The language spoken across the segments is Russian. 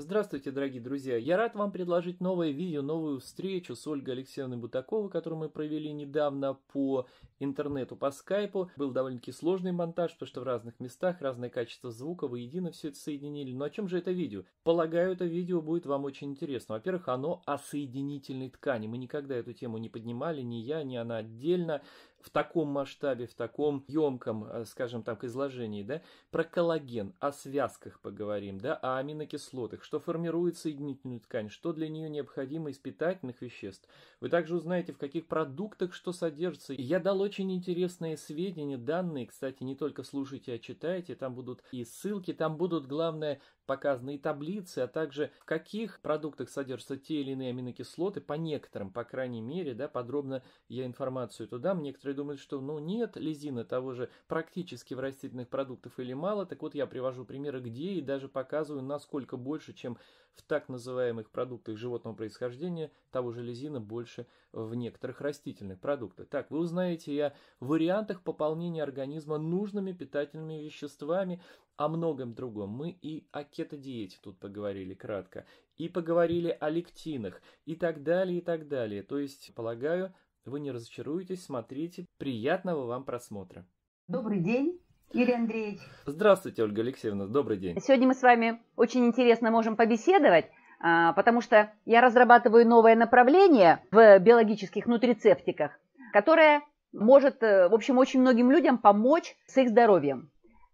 Здравствуйте, дорогие друзья! Я рад вам предложить новое видео, новую встречу с Ольгой Алексеевной Бутаковой, которую мы провели недавно по интернету, по скайпу. Был довольно-таки сложный монтаж, потому что в разных местах разное качество звука, воедино все это соединили. Но о чем же это видео? Полагаю, это видео будет вам очень интересно. Во-первых, оно о соединительной ткани. Мы никогда эту тему не поднимали, ни я, ни она отдельно в таком масштабе, в таком емком, э, скажем так, изложении, да, про коллаген, о связках поговорим, да, о аминокислотах, что формирует соединительную ткань, что для нее необходимо из питательных веществ. Вы также узнаете, в каких продуктах что содержится. я дал очень интересные сведения, данные, кстати, не только слушайте, а читайте, там будут и ссылки, там будут, главное, показаны и таблицы, а также в каких продуктах содержатся те или иные аминокислоты, по некоторым, по крайней мере, да, подробно я информацию туда, некоторые думают, что, ну, нет лизина того же практически в растительных продуктах или мало, так вот я привожу примеры где и даже показываю, насколько больше, чем в так называемых продуктах животного происхождения, того же лизина больше в некоторых растительных продуктах. Так, вы узнаете о вариантах пополнения организма нужными питательными веществами, о многом другом. Мы и о кетодиете тут поговорили кратко, и поговорили о лектинах, и так далее, и так далее. То есть, полагаю, вы не разочаруетесь, смотрите. Приятного вам просмотра. Добрый день. Юрий Андреевич. Здравствуйте, Ольга Алексеевна, добрый день. Сегодня мы с вами очень интересно можем побеседовать, а, потому что я разрабатываю новое направление в биологических нутрицептиках, которое может, э, в общем, очень многим людям помочь с их здоровьем.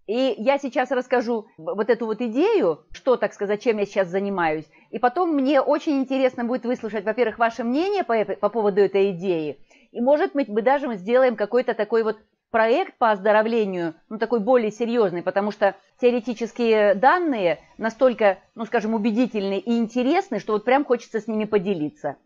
И я сейчас расскажу вот эту вот идею, что, так сказать, чем я сейчас занимаюсь. И потом мне очень интересно будет выслушать, во-первых, ваше мнение по, по поводу этой идеи. И, может быть, мы даже сделаем какой-то такой вот проект по оздоровлению, ну, такой более серьезный, потому что теоретические данные настолько, ну, скажем, убедительны и интересны, что вот прям хочется с ними поделиться.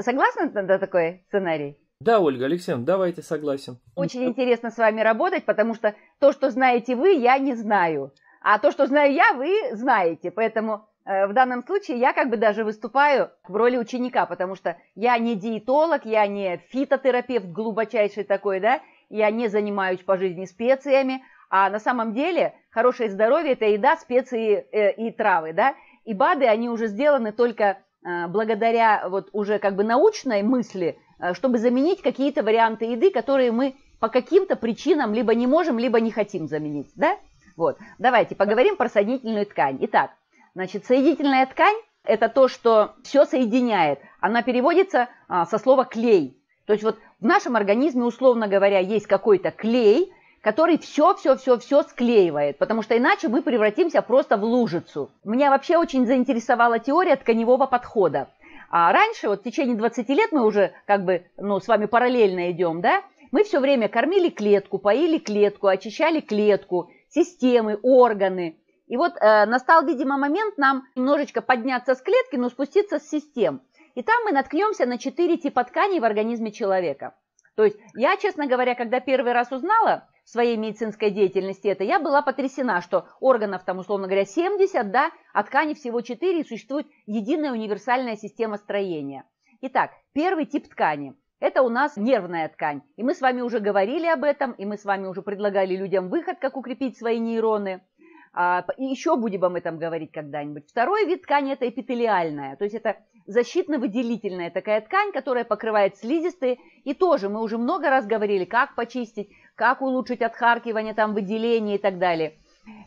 Согласны на такой сценарий? Да, Ольга Алексеевна, давайте согласен. Очень интересно с вами работать, потому что то, что знаете вы, я не знаю. А то, что знаю я, вы знаете. Поэтому э, в данном случае я как бы даже выступаю в роли ученика, потому что я не диетолог, я не фитотерапевт глубочайший такой, да, я не занимаюсь по жизни специями, а на самом деле хорошее здоровье – это еда, специи э, и травы, да. И БАДы, они уже сделаны только э, благодаря вот уже как бы научной мысли – Э, чтобы заменить какие-то варианты еды, которые мы по каким-то причинам либо не можем, либо не хотим заменить, да? Вот, давайте поговорим про соединительную ткань. Итак, значит, соединительная ткань – это то, что все соединяет. Она переводится а, со слова «клей». То есть вот в нашем организме, условно говоря, есть какой-то клей, который все-все-все-все склеивает, потому что иначе мы превратимся просто в лужицу. Меня вообще очень заинтересовала теория тканевого подхода. А раньше, вот в течение 20 лет мы уже как бы, ну, с вами параллельно идем, да, мы все время кормили клетку, поили клетку, очищали клетку, системы, органы. И вот э, настал, видимо, момент нам немножечко подняться с клетки, но спуститься с систем. И там мы наткнемся на четыре типа тканей в организме человека. То есть я, честно говоря, когда первый раз узнала, своей медицинской деятельности это, я была потрясена, что органов там, условно говоря, 70, да, а ткани всего 4, и существует единая универсальная система строения. Итак, первый тип ткани – это у нас нервная ткань. И мы с вами уже говорили об этом, и мы с вами уже предлагали людям выход, как укрепить свои нейроны. А, и еще будем об этом говорить когда-нибудь. Второй вид ткани – это эпителиальная, то есть это защитно-выделительная такая ткань, которая покрывает слизистые. И тоже мы уже много раз говорили, как почистить, как улучшить отхаркивание, там, выделение и так далее.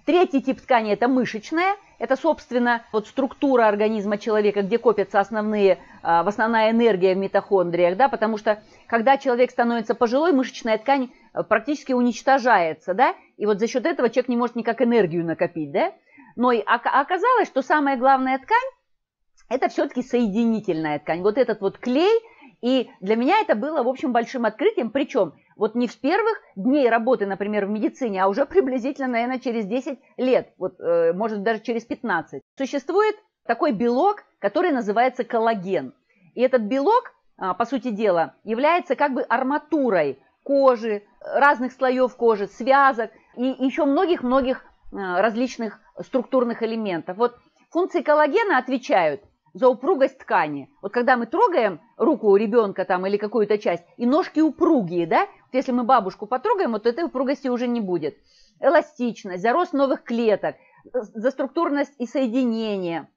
Третий тип ткани – это мышечная. Это, собственно, вот структура организма человека, где копятся основные, а, основная энергия в митохондриях, да, потому что когда человек становится пожилой, мышечная ткань практически уничтожается, да, и вот за счет этого человек не может никак энергию накопить, да. Но и оказалось, что самая главная ткань – это все-таки соединительная ткань. Вот этот вот клей, и для меня это было, в общем, большим открытием, причем – вот не с первых дней работы, например, в медицине, а уже приблизительно, наверное, через 10 лет, вот, э, может даже через 15. Существует такой белок, который называется коллаген. И этот белок, а, по сути дела, является как бы арматурой кожи, разных слоев кожи, связок и еще многих-многих а, различных структурных элементов. Вот функции коллагена отвечают за упругость ткани. Вот когда мы трогаем руку у ребенка там или какую-то часть, и ножки упругие, да, вот если мы бабушку потрогаем, вот этой упругости уже не будет. Эластичность, за рост новых клеток, за структурность и соединение.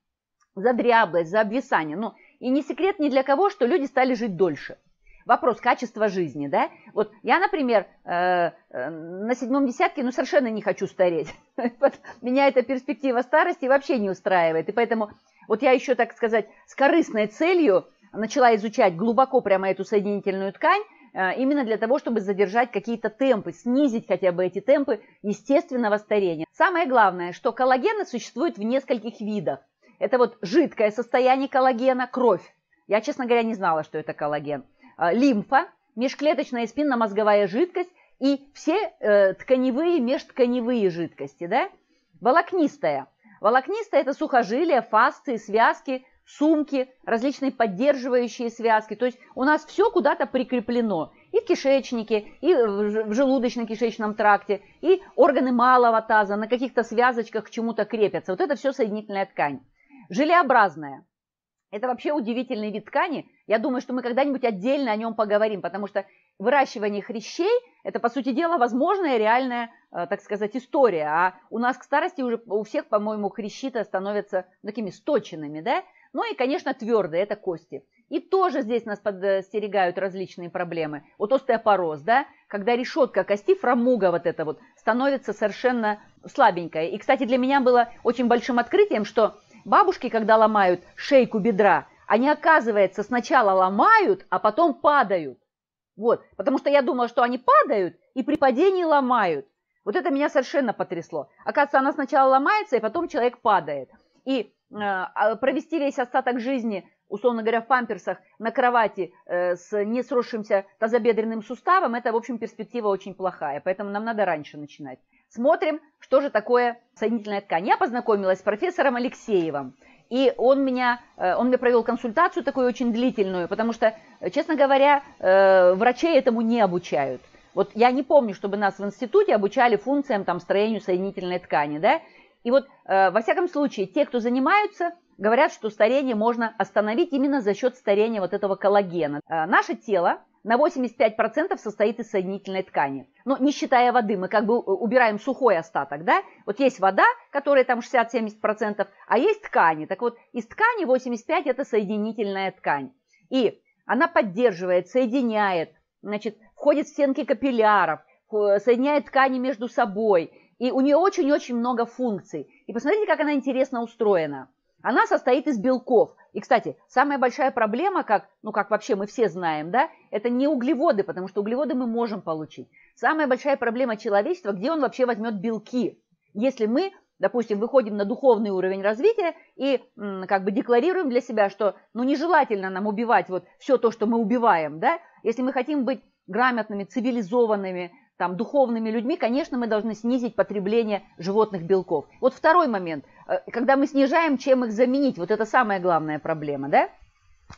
за дряблость, за обвисание. Ну, и не секрет ни для кого, что люди стали жить дольше. Вопрос качества жизни, да? Вот я, например, э, э, на седьмом десятке, ну, совершенно не хочу стареть. Меня эта перспектива старости вообще не устраивает. И поэтому вот я еще, так сказать, с корыстной целью начала изучать глубоко прямо эту соединительную ткань, э, именно для того, чтобы задержать какие-то темпы, снизить хотя бы эти темпы естественного старения. Самое главное, что коллагены существуют в нескольких видах. Это вот жидкое состояние коллагена, кровь. Я, честно говоря, не знала, что это коллаген. А, лимфа, межклеточная спинномозговая жидкость и все э, тканевые, межтканевые жидкости. Да? Волокнистая. Волокнистая – это сухожилия, фасции, связки, сумки, различные поддерживающие связки. То есть у нас все куда-то прикреплено. И в кишечнике, и в желудочно-кишечном тракте, и органы малого таза на каких-то связочках к чему-то крепятся. Вот это все соединительная ткань. Желеобразная. Это вообще удивительный вид ткани. Я думаю, что мы когда-нибудь отдельно о нем поговорим, потому что выращивание хрящей – это, по сути дела, возможная реальная, э, так сказать, история. А у нас к старости уже у всех, по-моему, хрящи-то становятся такими сточенными, да? Ну и, конечно, твердые – это кости. И тоже здесь нас подстерегают различные проблемы. Вот остеопороз, да, когда решетка кости, фрамуга вот эта вот, становится совершенно слабенькая. И, кстати, для меня было очень большим открытием, что Бабушки, когда ломают шейку бедра, они, оказывается, сначала ломают, а потом падают. Вот, потому что я думала, что они падают и при падении ломают. Вот это меня совершенно потрясло. Оказывается, она сначала ломается, и потом человек падает. И э, а, провести весь остаток жизни, условно говоря, в памперсах на кровати э, с несросшимся тазобедренным суставом, это, в общем, перспектива очень плохая. Поэтому нам надо раньше начинать. Смотрим, что же такое соединительная ткань. Я познакомилась с профессором Алексеевым. И он меня, э, он мне провел консультацию такую очень длительную, потому что, честно говоря, э, врачей этому не обучают. Вот я не помню, чтобы нас в институте обучали функциям, там, строению соединительной ткани, да. И вот, э, во всяком случае, те, кто занимаются, говорят, что старение можно остановить именно за счет старения вот этого коллагена. Наше тело на 85% состоит из соединительной ткани. Но не считая воды, мы как бы убираем сухой остаток, да? Вот есть вода, которая там 60-70%, а есть ткани. Так вот, из ткани 85% это соединительная ткань. И она поддерживает, соединяет, значит, входит в стенки капилляров, соединяет ткани между собой. И у нее очень-очень много функций. И посмотрите, как она интересно устроена. Она состоит из белков. И, кстати, самая большая проблема, как, ну, как вообще мы все знаем, да, это не углеводы, потому что углеводы мы можем получить. Самая большая проблема человечества, где он вообще возьмет белки. Если мы, допустим, выходим на духовный уровень развития и как бы декларируем для себя, что, ну, нежелательно нам убивать вот все то, что мы убиваем, да, если мы хотим быть грамотными, цивилизованными, там, духовными людьми, конечно, мы должны снизить потребление животных белков. Вот второй момент. Э, когда мы снижаем, чем их заменить, вот это самая главная проблема, да?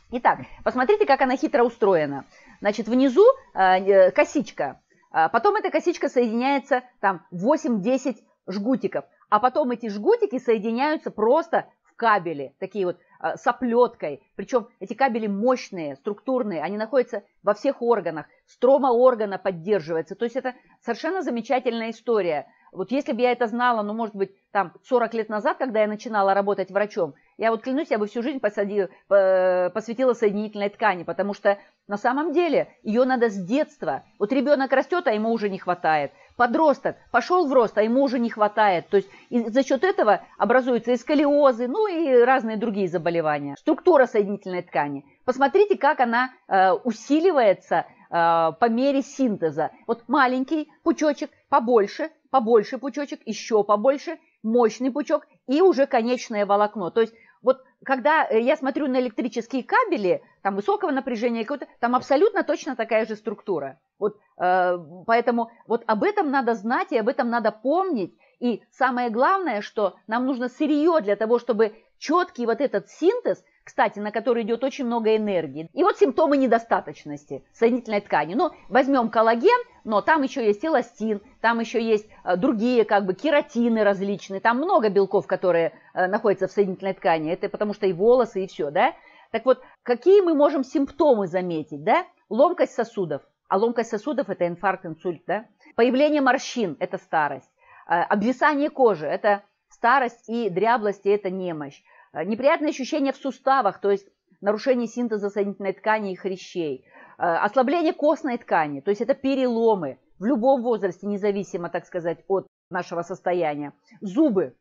Итак, посмотрите, как она хитро устроена. Значит, внизу э, э косичка, а потом эта косичка соединяется там 8-10 жгутиков, а потом эти жгутики соединяются просто в кабели, такие вот с оплеткой. Причем эти кабели мощные, структурные, они находятся во всех органах. Строма органа поддерживается. То есть это совершенно замечательная история. Вот если бы я это знала, ну, может быть, там 40 лет назад, когда я начинала работать врачом, я вот клянусь, я бы всю жизнь посадила, посвятила соединительной ткани, потому что на самом деле ее надо с детства. Вот ребенок растет, а ему уже не хватает. Подросток пошел в рост, а ему уже не хватает. То есть за счет этого образуются и сколиозы, ну и разные другие заболевания. Структура соединительной ткани. Посмотрите, как она э, усиливается э, по мере синтеза. Вот маленький пучочек, побольше, побольше пучочек, еще побольше, мощный пучок и уже конечное волокно. То есть вот когда я смотрю на электрические кабели, там высокого напряжения, там абсолютно точно такая же структура. Вот, э, поэтому вот об этом надо знать и об этом надо помнить. И самое главное, что нам нужно сырье для того, чтобы четкий вот этот синтез – кстати, на который идет очень много энергии. И вот симптомы недостаточности соединительной ткани. Ну, возьмем коллаген, но там еще есть эластин, там еще есть э, другие как бы кератины различные, там много белков, которые э, находятся в соединительной ткани. Это потому что и волосы, и все, да? Так вот, какие мы можем симптомы заметить, да? Ломкость сосудов. А ломкость сосудов – это инфаркт, инсульт, да? Появление морщин – это старость. Э, обвисание кожи – это старость и дряблость, и это немощь. неприятные ощущения в суставах, то есть нарушение синтеза соединительной ткани и хрящей, ослабление костной ткани, то есть это переломы в любом возрасте, независимо, так сказать, от нашего состояния. Зубы,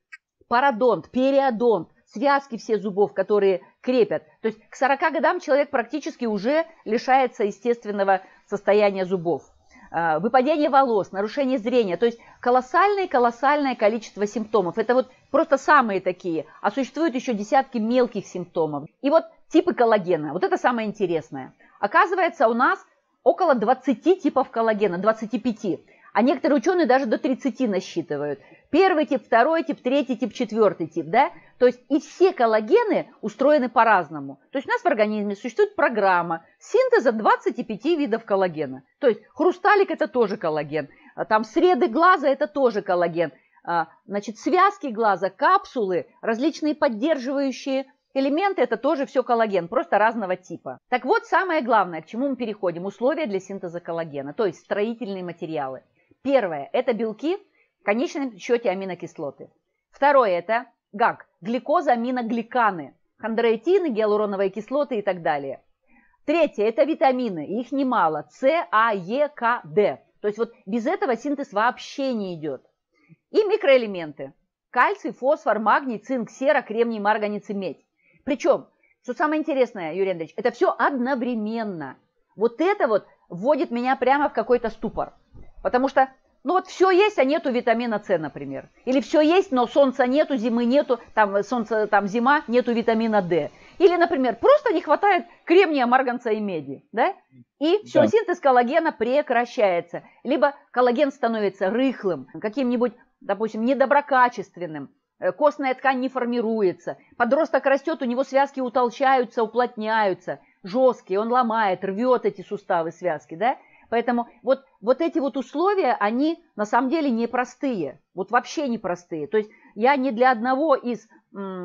пародонт, периодонт, связки все зубов, которые крепят. То есть к 40 годам человек практически уже лишается естественного состояния зубов. А, выпадение волос, нарушение зрения, то есть колоссальное-колоссальное количество симптомов. Это вот просто самые такие, а существуют еще десятки мелких симптомов. И вот типы коллагена, вот это самое интересное. Оказывается, у нас около 20 типов коллагена, 25 а некоторые ученые даже до 30 насчитывают. Первый тип, второй тип, третий тип, четвертый тип, да? То есть и все коллагены устроены по-разному. То есть у нас в организме существует программа синтеза 25 видов коллагена. То есть хрусталик это тоже коллаген, а там среды глаза это тоже коллаген, а, значит связки глаза, капсулы, различные поддерживающие элементы это тоже все коллаген, просто разного типа. Так вот, самое главное, к чему мы переходим, условия для синтеза коллагена, то есть строительные материалы. Первое – это белки, конечном счете аминокислоты. Второе – это ГАГ – гликозаминогликаны, хондроитины, гиалуроновые кислоты и так далее. Третье – это витамины, их немало, С, А, Е, К, Д. То есть вот без этого синтез вообще не идет. И микроэлементы – кальций, фосфор, магний, цинк, сера, кремний, марганец и медь. Причем, что самое интересное, Юрий Андреевич, это все одновременно. Вот это вот вводит меня прямо в какой-то ступор – Потому что, ну вот все есть, а нету витамина С, например. Или все есть, но солнца нету, зимы нету, там солнце, там зима, нету витамина D. Или, например, просто не хватает кремния, марганца и меди, да? И все, да. синтез коллагена прекращается. Либо коллаген становится рыхлым, каким-нибудь, допустим, недоброкачественным, э, костная ткань не формируется, подросток растет, у него связки утолщаются, уплотняются, жесткие, он ломает, рвет эти суставы, связки, да? Поэтому вот, вот эти вот условия, они на самом деле непростые, вот вообще непростые. То есть я не для одного из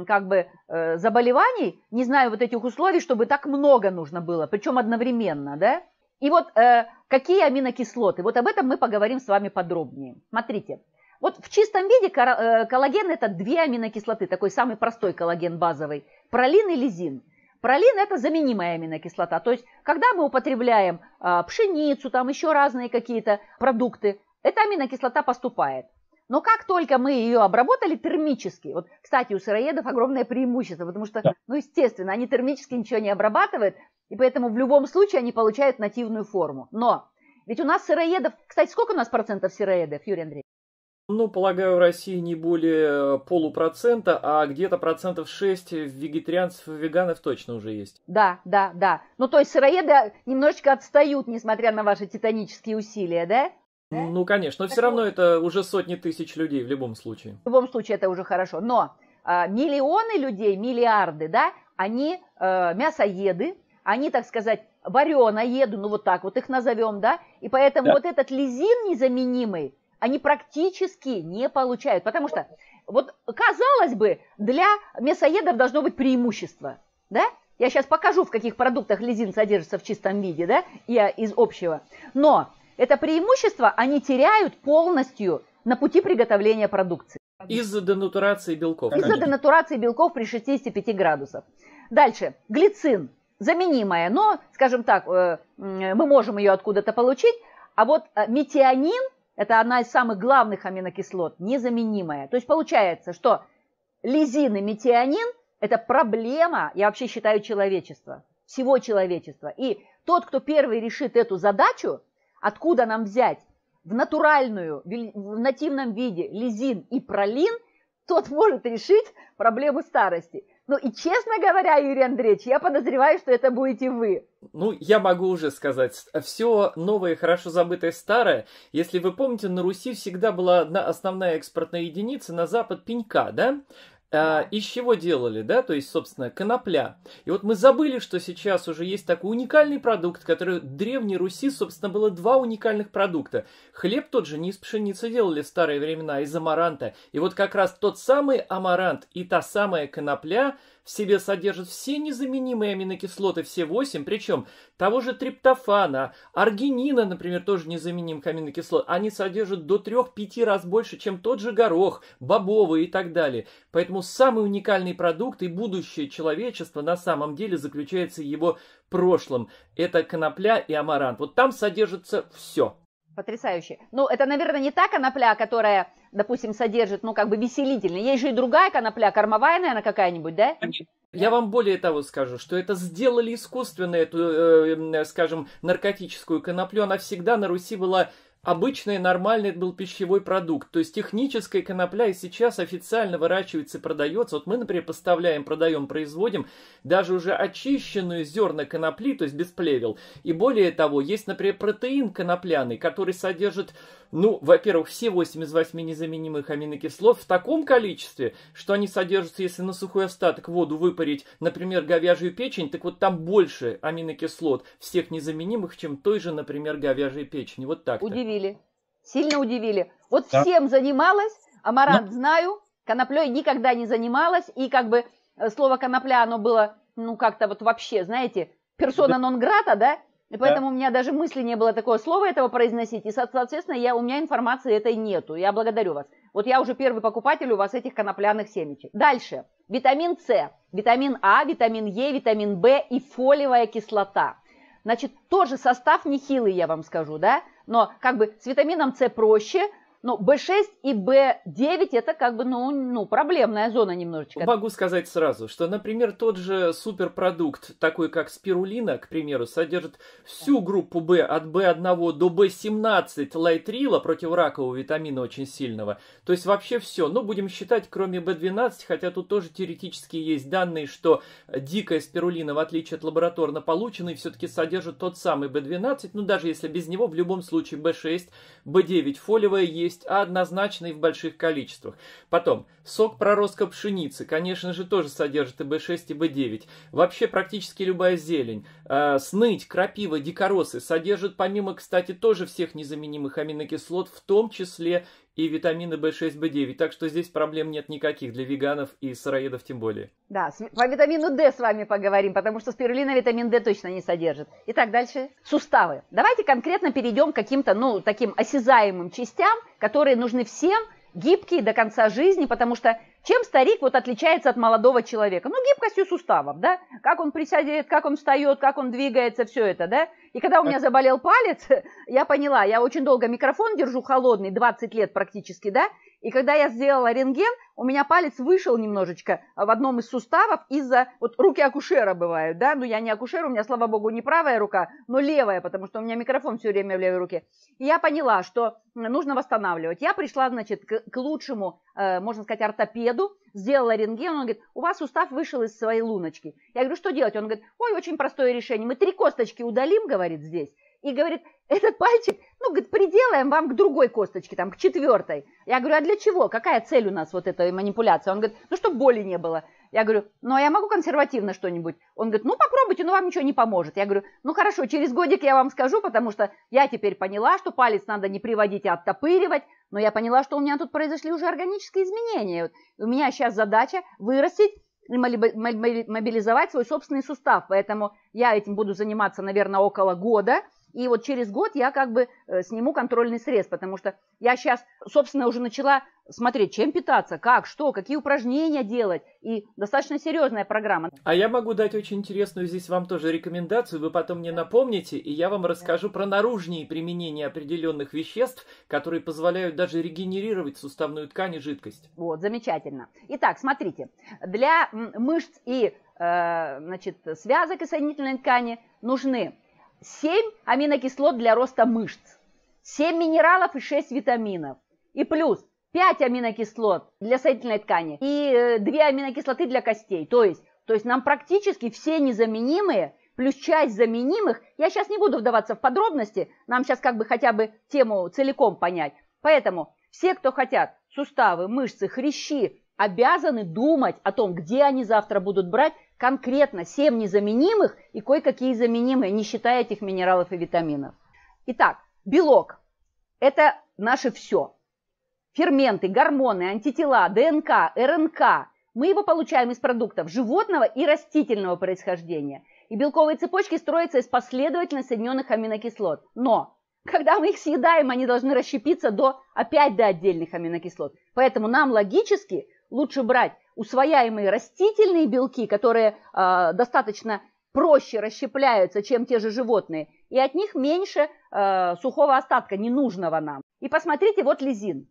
как бы э, заболеваний не знаю вот этих условий, чтобы так много нужно было, причем одновременно, да? И вот э, какие аминокислоты, вот об этом мы поговорим с вами подробнее. Смотрите, вот в чистом виде э, коллаген это две аминокислоты, такой самый простой коллаген базовый, пролин и лизин. Пролин – это заменимая аминокислота. То есть, когда мы употребляем а, пшеницу, там еще разные какие-то продукты, эта аминокислота поступает. Но как только мы ее обработали термически, вот, кстати, у сыроедов огромное преимущество, потому что, ну, естественно, они термически ничего не обрабатывают, и поэтому в любом случае они получают нативную форму. Но ведь у нас сыроедов, кстати, сколько у нас процентов сыроедов, Юрий Андреевич? Ну, полагаю, в России не более полупроцента, а где-то процентов 6 вегетарианцев и веганов точно уже есть. Да, да, да. Ну, то есть сыроеды немножечко отстают, несмотря на ваши титанические усилия, да? Ну, конечно, но все равно это уже сотни тысяч людей в любом случае. В любом случае это уже хорошо. Но э, миллионы людей, миллиарды, да, они э, мясоеды, они, так сказать, вареноеды, ну вот так вот их назовем, да, и поэтому да. вот этот лизин незаменимый, они практически не получают. Потому что, вот казалось бы, для мясоедов должно быть преимущество, да? Я сейчас покажу, в каких продуктах лизин содержится в чистом виде, да, я из общего. Но это преимущество они теряют полностью на пути приготовления продукции. Из-за денатурации белков. Из-за денатурации белков при 65 градусах. Дальше. Глицин. Заменимая, но, скажем так, э, мы можем ее откуда-то получить. А вот э, метионин – это одна из самых главных аминокислот, незаменимая. То есть получается, что лизин и метионин – это проблема, я вообще считаю, человечества, всего человечества. И тот, кто первый решит эту задачу, откуда нам взять в натуральную, в нативном виде лизин и пролин, тот может решить проблему старости. Ну и честно говоря, Юрий Андреевич, я подозреваю, что это будете вы. Ну, я могу уже сказать, все новое, хорошо забытое старое. Если вы помните, на Руси всегда была одна основная экспортная единица на запад пенька, да? А, из чего делали, да, то есть, собственно, конопля. И вот мы забыли, что сейчас уже есть такой уникальный продукт, который в Древней Руси, собственно, было два уникальных продукта. Хлеб тот же не из пшеницы делали в старые времена, а из амаранта. И вот как раз тот самый амарант и та самая конопля в себе содержит все незаменимые аминокислоты, все 8, причем того же триптофана, аргинина, например, тоже незаменимых аминокислот, они содержат до 3-5 раз больше, чем тот же горох, бобовый и так далее. Поэтому самый уникальный продукт и будущее человечества на самом деле заключается в его прошлом. Это конопля и амарант. Вот там содержится все. Потрясающе. Ну, это, наверное, не та конопля, которая, допустим, содержит, ну, как бы веселительный. Есть же и другая конопля, кормовая, наверное, какая-нибудь, да? Я вам более того скажу, что это сделали искусственно, эту, э, скажем, наркотическую коноплю. Она всегда на Руси была обычный нормальный был пищевой продукт. То есть техническая конопля и сейчас официально выращивается и продается. Вот мы, например, поставляем, продаем, производим даже уже очищенную зерна конопли, то есть без плевел. И более того, есть, например, протеин конопляный, который содержит ну, во-первых, все 8 из 8 незаменимых аминокислот в таком количестве, что они содержатся, если на сухой остаток воду выпарить, например, говяжью печень, так вот там больше аминокислот всех незаменимых, чем той же, например, говяжьей печени. Вот так. -то. Удивили. Сильно удивили. Вот да. всем занималась, амарант Но... знаю, коноплей никогда не занималась, и как бы э, слово конопля, оно было, ну, как-то вот вообще, знаете, персона нон грата, да? И поэтому да. у меня даже мысли не было такого слова этого произносить. И, соответственно, я, у меня информации этой нету. Я благодарю вас. Вот я уже первый покупатель у вас этих конопляных семечек. Дальше. Витамин С, витамин А, витамин Е, витамин В и фолиевая кислота. Значит, тоже состав нехилый, я вам скажу, да? Но как бы с витамином С проще, ну, B6 и B9 это как бы, ну, ну, проблемная зона немножечко. Могу сказать сразу, что, например, тот же суперпродукт, такой как спирулина, к примеру, содержит всю группу B от B1 до B17 лайтрила, противоракового витамина очень сильного. То есть вообще все. Ну, будем считать, кроме B12, хотя тут тоже теоретически есть данные, что дикая спирулина, в отличие от лабораторно полученной, все-таки содержит тот самый B12, ну, даже если без него, в любом случае B6, B9 фолиевая есть есть однозначно и в больших количествах. Потом, сок проростка пшеницы, конечно же, тоже содержит и B6, и B9. Вообще практически любая зелень. Э, сныть, крапива, дикоросы содержат помимо, кстати, тоже всех незаменимых аминокислот, в том числе и витамины В6, В9. Так что здесь проблем нет никаких для веганов и сыроедов тем более. Да, по витамину D с вами поговорим, потому что спирулина витамин D точно не содержит. Итак, дальше. Суставы. Давайте конкретно перейдем к каким-то, ну, таким осязаемым частям, которые нужны всем, гибкие до конца жизни, потому что чем старик вот отличается от молодого человека? Ну, гибкостью суставов, да? Как он присядет, как он встает, как он двигается, все это, да? И когда у меня заболел палец, я поняла, я очень долго микрофон держу холодный, 20 лет практически, да? И когда я сделала рентген, у меня палец вышел немножечко в одном из суставов из-за... Вот руки акушера бывают, да? Ну, я не акушер, у меня, слава богу, не правая рука, но левая, потому что у меня микрофон все время в левой руке. И я поняла, что нужно восстанавливать. Я пришла, значит, к, к лучшему, э, можно сказать, ортопеду, сделала рентген, он говорит, у вас сустав вышел из своей луночки. Я говорю, что делать? Он говорит, ой, очень простое решение, мы три косточки удалим, говорит, здесь, и говорит, этот пальчик, ну, говорит, приделаем вам к другой косточке, там, к четвертой. Я говорю, а для чего? Какая цель у нас вот этой манипуляции? Он говорит, ну, чтобы боли не было. Я говорю, ну, а я могу консервативно что-нибудь? Он говорит, ну, попробуйте, но вам ничего не поможет. Я говорю, ну, хорошо, через годик я вам скажу, потому что я теперь поняла, что палец надо не приводить, а оттопыривать, но я поняла, что у меня тут произошли уже органические изменения. У меня сейчас задача вырастить мобилизовать свой собственный сустав, поэтому я этим буду заниматься, наверное, около года – и вот через год я как бы э, сниму контрольный срез, потому что я сейчас, собственно, уже начала смотреть, чем питаться, как, что, какие упражнения делать. И достаточно серьезная программа. А я могу дать очень интересную здесь вам тоже рекомендацию. Вы потом мне напомните, и я вам расскажу про наружные применения определенных веществ, которые позволяют даже регенерировать суставную ткань и жидкость. Вот, замечательно. Итак, смотрите, для мышц и э, значит, связок и соединительной ткани нужны 7 аминокислот для роста мышц, 7 минералов и 6 витаминов. И плюс 5 аминокислот для соединительной ткани и 2 э, аминокислоты для костей. То есть, то есть нам практически все незаменимые, плюс часть заменимых. Я сейчас не буду вдаваться в подробности, нам сейчас как бы хотя бы тему целиком понять. Поэтому все, кто хотят суставы, мышцы, хрящи, обязаны думать о том, где они завтра будут брать конкретно 7 незаменимых и кое-какие заменимые, не считая этих минералов и витаминов. Итак, белок – это наше все. Ферменты, гормоны, антитела, ДНК, РНК, Мы его получаем из продуктов животного и растительного происхождения. И белковые цепочки строятся из последовательно соединенных аминокислот. Но когда мы их съедаем, они должны расщепиться до, опять до отдельных аминокислот. Поэтому нам логически лучше брать усвояемые растительные белки, которые э, достаточно проще расщепляются, чем те же животные, и от них меньше э, сухого остатка, ненужного нам. И посмотрите, вот лизин.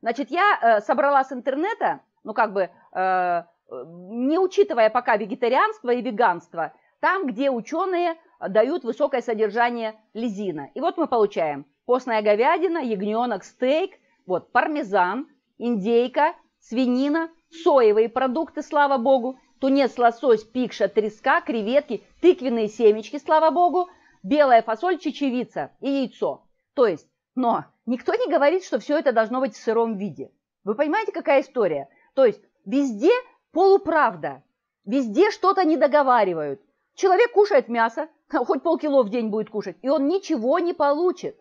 Значит, я э, собрала с интернета, ну как бы, э, не учитывая пока вегетарианство и веганство, там, где ученые дают высокое содержание лизина. И вот мы получаем постная говядина, ягненок, стейк, вот пармезан, индейка, свинина, соевые продукты, слава богу, тунец, лосось, пикша, треска, креветки, тыквенные семечки, слава богу, белая фасоль, чечевица и яйцо. То есть, но никто не говорит, что все это должно быть в сыром виде. Вы понимаете, какая история? То есть, везде полуправда, везде что-то не договаривают. Человек кушает мясо, хоть полкило в день будет кушать, и он ничего не получит.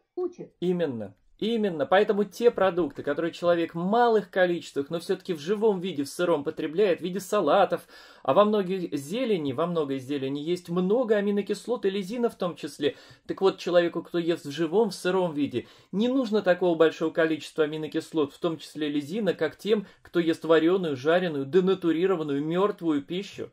Именно. Именно, поэтому те продукты, которые человек в малых количествах, но все-таки в живом виде, в сыром потребляет, в виде салатов, а во многих зелени, во многой зелени есть много аминокислот и лизина в том числе. Так вот, человеку, кто ест в живом, в сыром виде, не нужно такого большого количества аминокислот, в том числе лизина, как тем, кто ест вареную, жареную, денатурированную, мертвую пищу.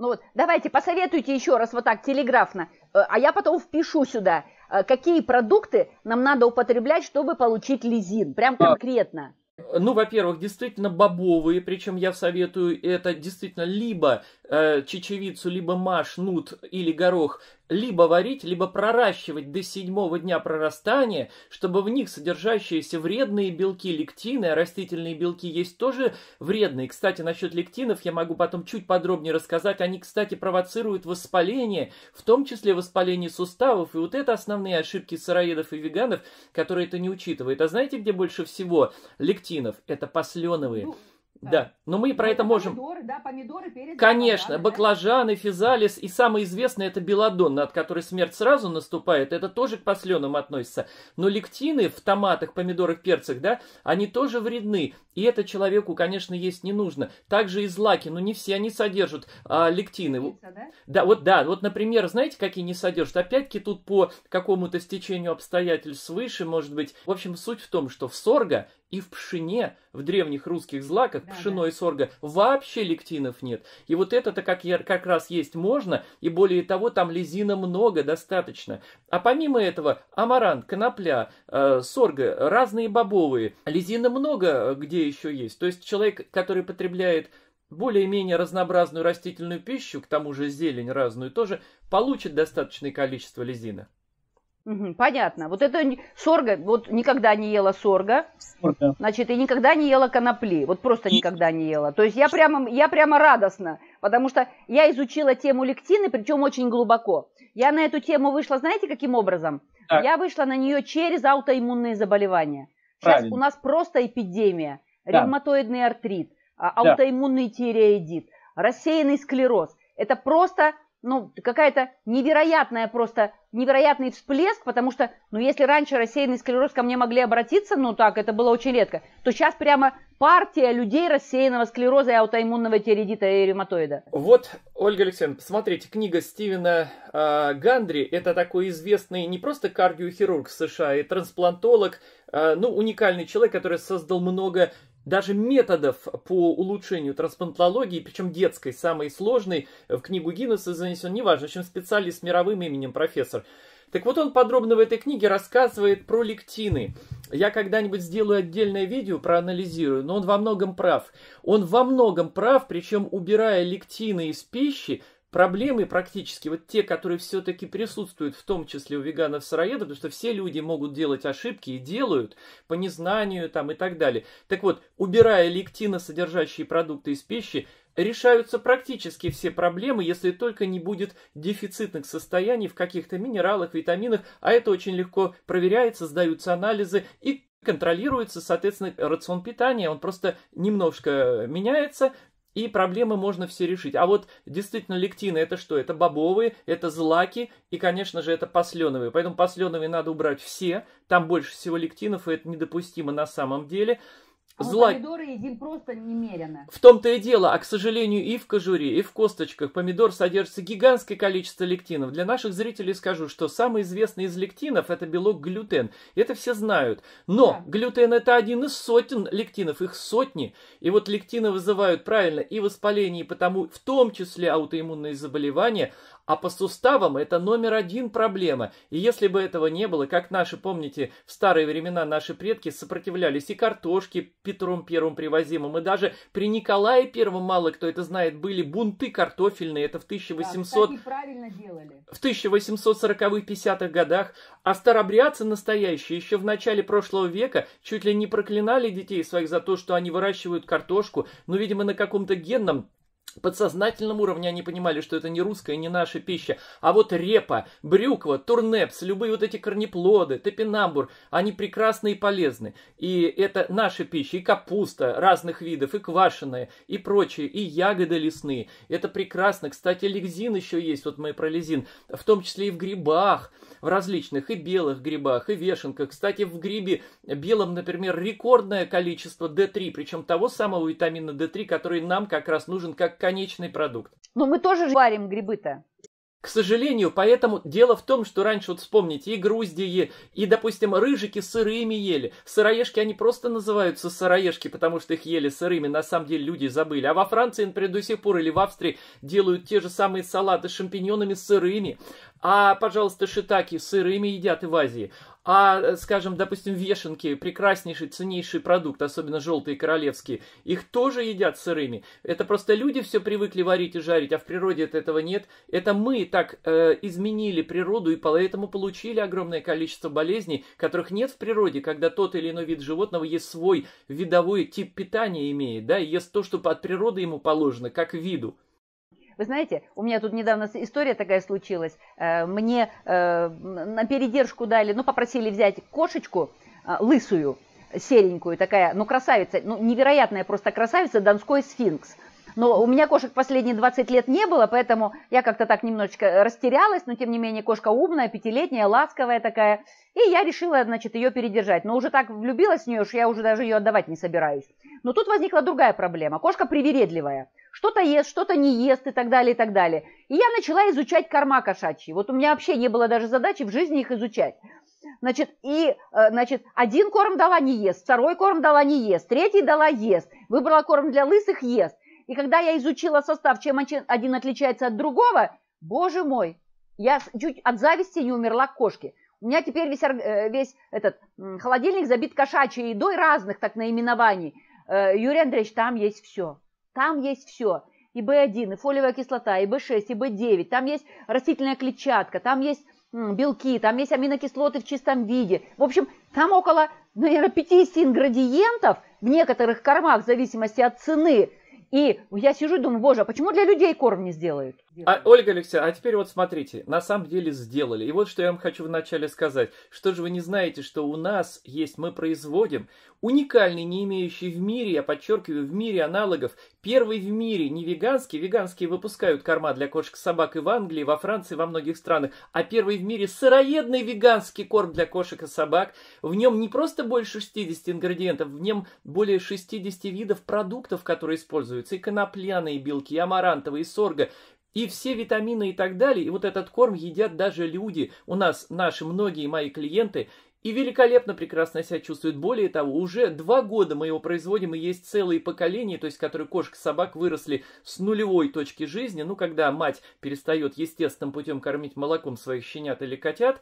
Ну вот, давайте посоветуйте еще раз вот так телеграфно, э, а я потом впишу сюда, какие продукты нам надо употреблять, чтобы получить лизин, прям конкретно. Ну, во-первых, действительно бобовые, причем я советую это действительно либо э, чечевицу, либо маш, нут или горох либо варить, либо проращивать до седьмого дня прорастания, чтобы в них содержащиеся вредные белки, лектины, а растительные белки есть тоже вредные. Кстати, насчет лектинов я могу потом чуть подробнее рассказать. Они, кстати, провоцируют воспаление, в том числе воспаление суставов. И вот это основные ошибки сыроедов и веганов, которые это не учитывают. А знаете, где больше всего лектинов? Это посленовые. Ну, да, но мы про ну, это можем... Помидоры, да, помидоры, перец, Конечно, баклажаны, да? физалис и самое известное это белодон, от которой смерть сразу наступает, это тоже к посленам относится. Но лектины в томатах, помидорах, перцах, да, они тоже вредны. И это человеку, конечно, есть не нужно. Также и злаки, но не все они содержат а, лектины. Пицца, да? да, вот да, вот, например, знаете, какие не содержат? Опять-таки тут по какому-то стечению обстоятельств свыше, может быть. В общем, суть в том, что в сорго и в пшене, в древних русских злаках, да, пшено да. и сорго, вообще лектинов нет. И вот это-то как, как раз есть можно, и более того, там лизина много, достаточно. А помимо этого, амарант, конопля, э, сорго, разные бобовые, лизина много где еще есть. То есть человек, который потребляет более-менее разнообразную растительную пищу, к тому же зелень разную тоже, получит достаточное количество лизина. Угу, понятно. Вот это сорга, вот никогда не ела сорга, сорга. значит, и никогда не ела конопли, вот просто никогда не ела. То есть я прямо, я прямо радостна, потому что я изучила тему лектины, причем очень глубоко. Я на эту тему вышла, знаете, каким образом? Так. Я вышла на нее через аутоиммунные заболевания. Сейчас Правильно. у нас просто эпидемия, да. ревматоидный артрит, а, аутоиммунный тиреоидит, рассеянный склероз. Это просто ну, какая-то невероятная просто, невероятный всплеск, потому что, ну, если раньше рассеянный склероз ко мне могли обратиться, ну, так, это было очень редко, то сейчас прямо партия людей рассеянного склероза и аутоиммунного тиреидита и ревматоида. Вот, Ольга Алексеевна, посмотрите, книга Стивена э, Гандри, это такой известный не просто кардиохирург США, и трансплантолог, э, ну, уникальный человек, который создал много даже методов по улучшению трансплантологии, причем детской, самой сложной, в книгу Гиннесса занесен, неважно, чем специалист с мировым именем профессор. Так вот он подробно в этой книге рассказывает про лектины. Я когда-нибудь сделаю отдельное видео, проанализирую, но он во многом прав. Он во многом прав, причем убирая лектины из пищи, проблемы практически, вот те, которые все-таки присутствуют, в том числе у веганов-сыроедов, потому что все люди могут делать ошибки и делают по незнанию там и так далее. Так вот, убирая лектиносодержащие продукты из пищи, решаются практически все проблемы, если только не будет дефицитных состояний в каких-то минералах, витаминах, а это очень легко проверяется, сдаются анализы и контролируется, соответственно, рацион питания, он просто немножко меняется, и проблемы можно все решить. А вот действительно лектины это что? Это бобовые, это злаки и, конечно же, это посленовые. Поэтому посленовые надо убрать все. Там больше всего лектинов, и это недопустимо на самом деле. Зла... помидоры едим просто немерено. В том-то и дело, а к сожалению и в кожуре, и в косточках помидор содержится гигантское количество лектинов. Для наших зрителей скажу, что самый известный из лектинов это белок глютен. Это все знают. Но да. глютен это один из сотен лектинов, их сотни. И вот лектины вызывают правильно и воспаление, и потому в том числе аутоиммунные заболевания, а по суставам это номер один проблема. И если бы этого не было, как наши, помните, в старые времена наши предки сопротивлялись и картошке Петром Первым привозимым, и даже при Николае Первом, мало кто это знает, были бунты картофельные, это в 1800... Да, правильно делали. В 1840-х, 50-х годах. А старобрядцы настоящие еще в начале прошлого века чуть ли не проклинали детей своих за то, что они выращивают картошку, но, видимо, на каком-то генном подсознательном уровне они понимали, что это не русская, не наша пища. А вот репа, брюква, турнепс, любые вот эти корнеплоды, топинамбур, они прекрасны и полезны. И это наша пища, и капуста разных видов, и квашеная, и прочее, и ягоды лесные. Это прекрасно. Кстати, лексин еще есть, вот мы про лизин, в том числе и в грибах, в различных, и белых грибах, и вешенках. Кстати, в грибе белом, например, рекордное количество D3, причем того самого витамина D3, который нам как раз нужен как конечный продукт. Но мы тоже варим грибы-то. К сожалению, поэтому дело в том, что раньше, вот вспомните, и груздии, и, допустим, рыжики сырыми ели. Сыроежки, они просто называются сыроежки, потому что их ели сырыми, на самом деле люди забыли. А во Франции, например, до сих пор или в Австрии делают те же самые салаты с шампиньонами сырыми. А, пожалуйста, шитаки сырыми едят и в Азии. А, скажем, допустим, вешенки, прекраснейший, ценнейший продукт, особенно желтые королевские, их тоже едят сырыми. Это просто люди все привыкли варить и жарить, а в природе этого нет. Это мы так э, изменили природу и поэтому получили огромное количество болезней, которых нет в природе, когда тот или иной вид животного есть свой видовой тип питания имеет, да, и ест то, что от природы ему положено, как виду. Вы знаете, у меня тут недавно история такая случилась. Э, мне э, на передержку дали, ну, попросили взять кошечку э, лысую, серенькую, такая, ну, красавица, ну, невероятная просто красавица, донской сфинкс. Но у меня кошек последние 20 лет не было, поэтому я как-то так немножечко растерялась, но тем не менее кошка умная, пятилетняя, ласковая такая. И я решила, значит, ее передержать. Но уже так влюбилась в нее, что я уже даже ее отдавать не собираюсь. Но тут возникла другая проблема. Кошка привередливая. Что-то ест, что-то не ест и так далее, и так далее. И я начала изучать корма кошачьи. Вот у меня вообще не было даже задачи в жизни их изучать. Значит, и, э, значит, один корм дала не ест, второй корм дала не ест, третий дала ест, выбрала корм для лысых ест. И когда я изучила состав, чем один отличается от другого, боже мой, я чуть от зависти не умерла к кошке. У меня теперь весь, э, весь этот холодильник забит кошачьей едой разных так наименований. Э, Юрий Андреевич, там есть все. Там есть все. И В1, и фолиевая кислота, и В6, и В9. Там есть растительная клетчатка, там есть белки, там есть аминокислоты в чистом виде. В общем, там около, наверное, 50 ингредиентов в некоторых кормах в зависимости от цены. И я сижу и думаю, боже, а почему для людей корм не сделают? А, Ольга Алексеевна, а теперь вот смотрите, на самом деле сделали. И вот что я вам хочу вначале сказать. Что же вы не знаете, что у нас есть, мы производим уникальный, не имеющий в мире, я подчеркиваю, в мире аналогов, первый в мире, не веганский, веганские выпускают корма для кошек собак и в Англии, во Франции, во многих странах, а первый в мире сыроедный веганский корм для кошек и собак. В нем не просто больше 60 ингредиентов, в нем более 60 видов продуктов, которые используются, и конопляные белки, и амарантовые, и сорга, и все витамины и так далее. И вот этот корм едят даже люди. У нас наши многие мои клиенты и великолепно прекрасно себя чувствуют. Более того, уже два года мы его производим, и есть целые поколения, то есть которые кошек собак выросли с нулевой точки жизни, ну, когда мать перестает естественным путем кормить молоком своих щенят или котят,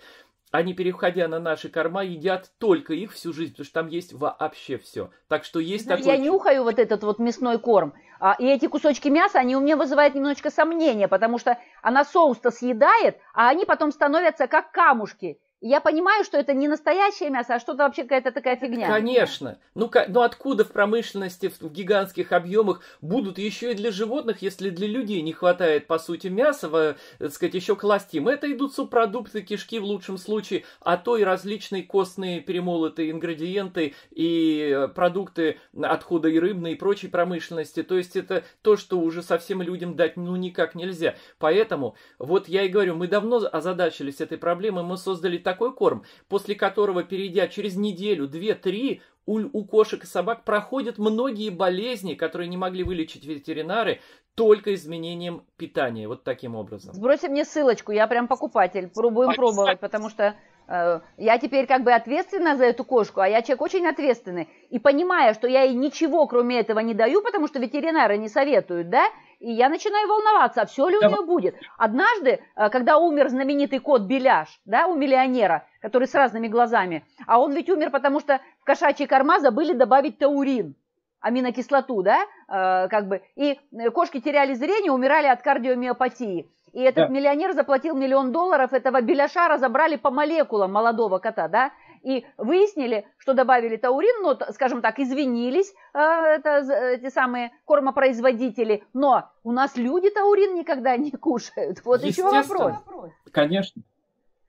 они, переходя на наши корма, едят только их всю жизнь, потому что там есть вообще все. Так что есть такой... Я нюхаю вот этот вот мясной корм, а, и эти кусочки мяса, они у меня вызывают немножечко сомнения, потому что она соус-то съедает, а они потом становятся как камушки. Я понимаю, что это не настоящее мясо, а что-то вообще какая-то такая фигня. Конечно. Ну, ну откуда в промышленности в, в гигантских объемах будут еще и для животных, если для людей не хватает, по сути, мяса, в, так сказать, еще класть им? Это идут субпродукты, кишки в лучшем случае, а то и различные костные перемолотые ингредиенты и э, продукты отхода и рыбной и прочей промышленности. То есть это то, что уже совсем людям дать ну никак нельзя. Поэтому вот я и говорю, мы давно озадачились этой проблемой, мы создали такой корм, после которого, перейдя через неделю, две, три, у, у кошек и собак проходят многие болезни, которые не могли вылечить ветеринары только изменением питания, вот таким образом. Сбросьте мне ссылочку, я прям покупатель, пробуем пробовать, потому что Э, я теперь как бы ответственна за эту кошку, а я человек очень ответственный. И понимая, что я ей ничего кроме этого не даю, потому что ветеринары не советуют, да, и я начинаю волноваться, а все ли у нее будет. Однажды, э, когда умер знаменитый кот Беляш, да, у миллионера, который с разными глазами, а он ведь умер, потому что в кошачьи корма забыли добавить таурин аминокислоту, да, э, как бы, и кошки теряли зрение, умирали от кардиомиопатии. И этот да. миллионер заплатил миллион долларов, этого беляша разобрали по молекулам молодого кота, да, и выяснили, что добавили таурин, но, скажем так, извинились э, это, эти самые кормопроизводители, но у нас люди таурин никогда не кушают. Вот еще вопрос. Конечно.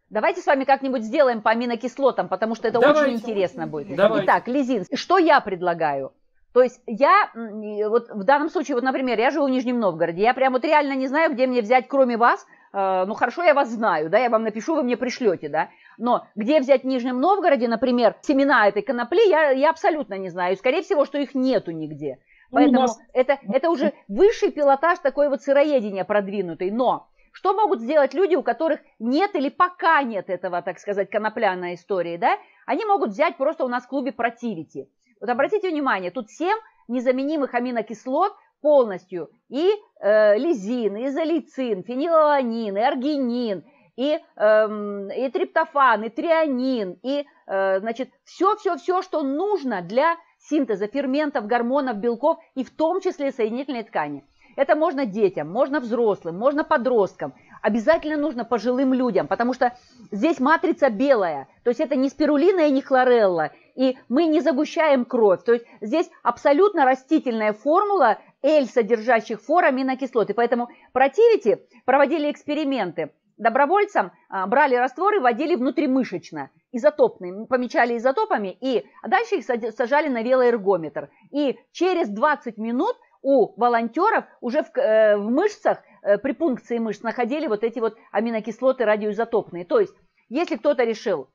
Давайте с вами как-нибудь сделаем по аминокислотам, потому что это Давайте. очень интересно будет. Давайте. Итак, Лизин, что я предлагаю? То есть я, вот в данном случае, вот, например, я живу в Нижнем Новгороде, я прям вот реально не знаю, где мне взять, кроме вас, э, ну хорошо, я вас знаю, да, я вам напишу, вы мне пришлете, да, но где взять в Нижнем Новгороде, например, семена этой конопли, я, я абсолютно не знаю, и скорее всего, что их нету нигде. Ну, Поэтому нас... это, это уже высший пилотаж такой вот сыроедения продвинутый, но что могут сделать люди, у которых нет или пока нет этого, так сказать, конопляной истории, да? Они могут взять просто у нас в клубе противити. Вот обратите внимание, тут 7 незаменимых аминокислот полностью. И э, лизин, изолицин, фенилаланин, и аргинин, и, э, и триптофан, и трианин, и э, значит, все-все-все, что нужно для синтеза ферментов, гормонов, белков и в том числе соединительной ткани. Это можно детям, можно взрослым, можно подросткам. Обязательно нужно пожилым людям, потому что здесь матрица белая. То есть это не спирулина и не хлорелла. И мы не загущаем кровь. То есть здесь абсолютно растительная формула L, содержащих фор аминокислот. И поэтому противите проводили эксперименты. Добровольцам а, брали растворы, вводили внутримышечно, изотопные, помечали изотопами, и дальше их сажали на велоэргометр. И через 20 минут у волонтеров уже в, э, в мышцах, э, при пункции мышц находили вот эти вот аминокислоты радиоизотопные. То есть, если кто-то решил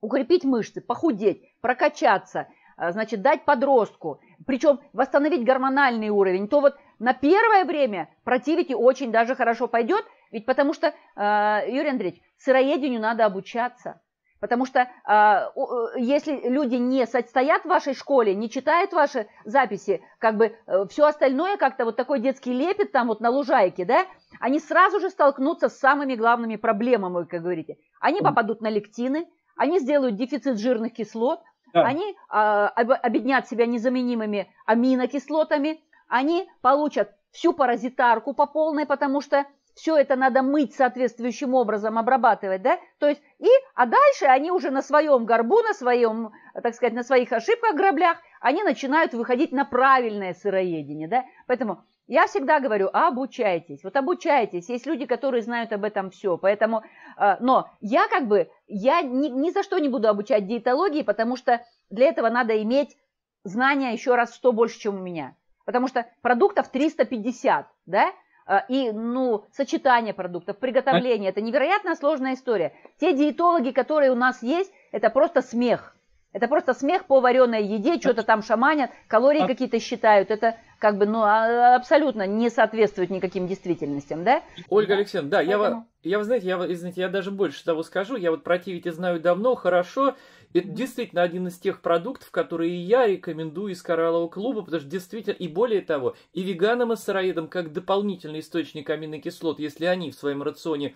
укрепить мышцы, похудеть, прокачаться, э, значит, дать подростку, причем восстановить гормональный уровень, то вот на первое время противите очень даже хорошо пойдет, ведь потому что, Юрий Андреевич, сыроедению надо обучаться. Потому что э, если люди не стоят в вашей школе, не читают ваши записи, как бы э, все остальное как-то вот такой детский лепет там вот на лужайке, да, они сразу же столкнутся с самыми главными проблемами, как говорите. Они попадут на лектины, они сделают дефицит жирных кислот, да. они э, объединят себя незаменимыми аминокислотами, они получат всю паразитарку по полной, потому что все это надо мыть соответствующим образом, обрабатывать, да, то есть, и, а дальше они уже на своем горбу, на своем, так сказать, на своих ошибках, граблях, они начинают выходить на правильное сыроедение, да, поэтому я всегда говорю, обучайтесь, вот обучайтесь, есть люди, которые знают об этом все, поэтому, э, но я как бы, я ни, ни за что не буду обучать диетологии, потому что для этого надо иметь знания еще раз что больше, чем у меня, потому что продуктов 350, да, а, и ну, сочетание продуктов, приготовление. Это невероятно сложная история. Те диетологи, которые у нас есть, это просто смех. Это просто смех по вареной еде, что-то там шаманят, калории а какие-то считают. Это как бы, ну, а, абсолютно не соответствует никаким действительностям, да? Ольга Алексеевна, да, Поэтому... я, я, вы знаете, я, извините, я даже больше того скажу, я вот про Тивити знаю давно, хорошо, это действительно один из тех продуктов, которые я рекомендую из кораллового клуба, потому что действительно, и более того, и веганам, и сыроедам, как дополнительный источник аминокислот, если они в своем рационе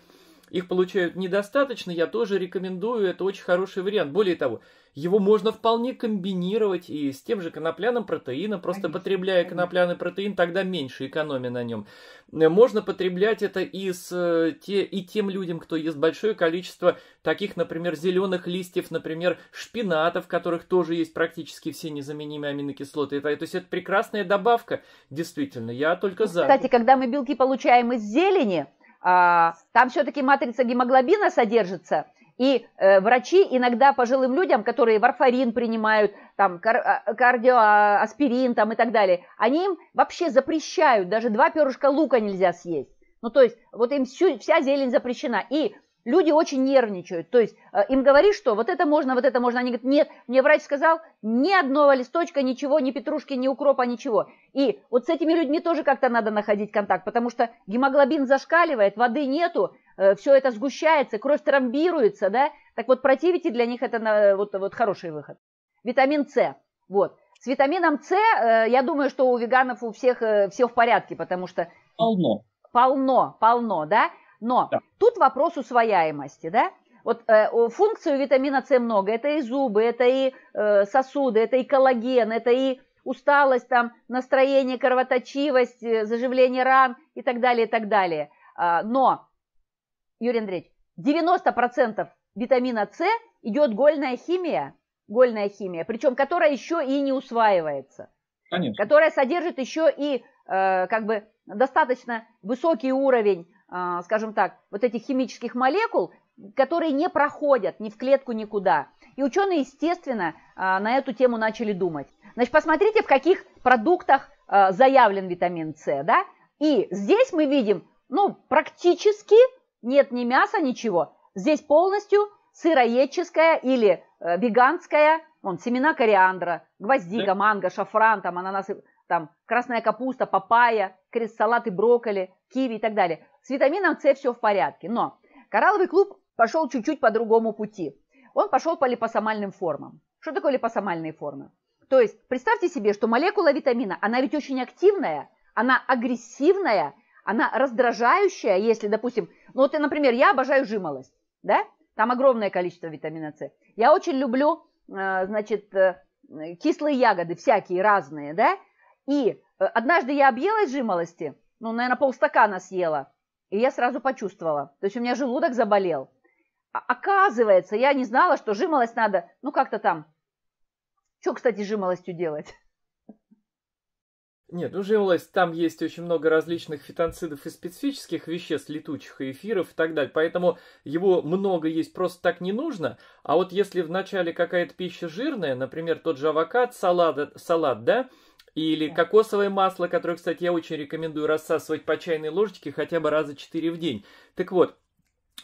их получают недостаточно, я тоже рекомендую, это очень хороший вариант. Более того, его можно вполне комбинировать и с тем же конопляным протеином, просто конечно, потребляя конопляный протеин, тогда меньше экономия на нем. Э, можно потреблять это и, с, э, те, и тем людям, кто ест большое количество таких, например, зеленых листьев, например, шпината, в которых тоже есть практически все незаменимые аминокислоты. Это, то есть это прекрасная добавка, действительно, я только за. Кстати, когда мы белки получаем из зелени, там все-таки матрица гемоглобина содержится – и э, врачи иногда пожилым людям, которые варфарин принимают, там, а, кардиоаспирин там, и так далее, они им вообще запрещают, даже два перышка лука нельзя съесть. Ну, то есть, вот им всю, вся зелень запрещена. И Люди очень нервничают. То есть э, им говоришь, что вот это можно, вот это можно. Они говорят, нет, мне врач сказал, ни одного листочка, ничего, ни петрушки, ни укропа, ничего. И вот с этими людьми тоже как-то надо находить контакт, потому что гемоглобин зашкаливает, воды нету, э, все это сгущается, кровь тромбируется, да. Так вот противите для них это вот, вот хороший выход. Витамин С. Вот. С витамином С, э, я думаю, что у веганов у всех все в порядке, потому что... Полно. Полно, полно, да. Но да. тут вопрос усвояемости, да? Вот э, функцию витамина С много. Это и зубы, это и э, сосуды, это и коллаген, это и усталость, там, настроение, кровоточивость, э, заживление ран и так далее, и так далее. А, но, Юрий Андреевич, 90% витамина С идет гольная химия, гольная химия, причем которая еще и не усваивается. Конечно. Которая содержит еще и э, как бы достаточно высокий уровень скажем так, вот этих химических молекул, которые не проходят ни в клетку, никуда. И ученые, естественно, а, на эту тему начали думать. Значит, посмотрите, в каких продуктах а, заявлен витамин С, да? И здесь мы видим, ну, практически нет ни мяса, ничего. Здесь полностью сыроедческая или э, веганская, вон, семена кориандра, гвоздика, манго, шафран, там, ананасы, там, красная капуста, папайя, крест салаты, брокколи, киви и так далее. С витамином С все в порядке, но коралловый клуб пошел чуть-чуть по другому пути. Он пошел по липосомальным формам. Что такое липосомальные формы? То есть представьте себе, что молекула витамина, она ведь очень активная, она агрессивная, она раздражающая, если, допустим, ну вот, например, я обожаю жимолость, да, там огромное количество витамина С. Я очень люблю, э, значит, э, кислые ягоды, всякие разные, да, и э, однажды я объелась жимолости, ну, наверное, полстакана съела, и я сразу почувствовала. То есть у меня желудок заболел. А оказывается, я не знала, что жимолость надо, ну как-то там. Что, кстати, жимолостью делать? Нет, ну жимолость, там есть очень много различных фитонцидов и специфических веществ, летучих и эфиров и так далее. Поэтому его много есть просто так не нужно. А вот если вначале какая-то пища жирная, например, тот же авокад, салат, салат да, или кокосовое масло, которое, кстати, я очень рекомендую рассасывать по чайной ложечке хотя бы раза 4 в день. Так вот,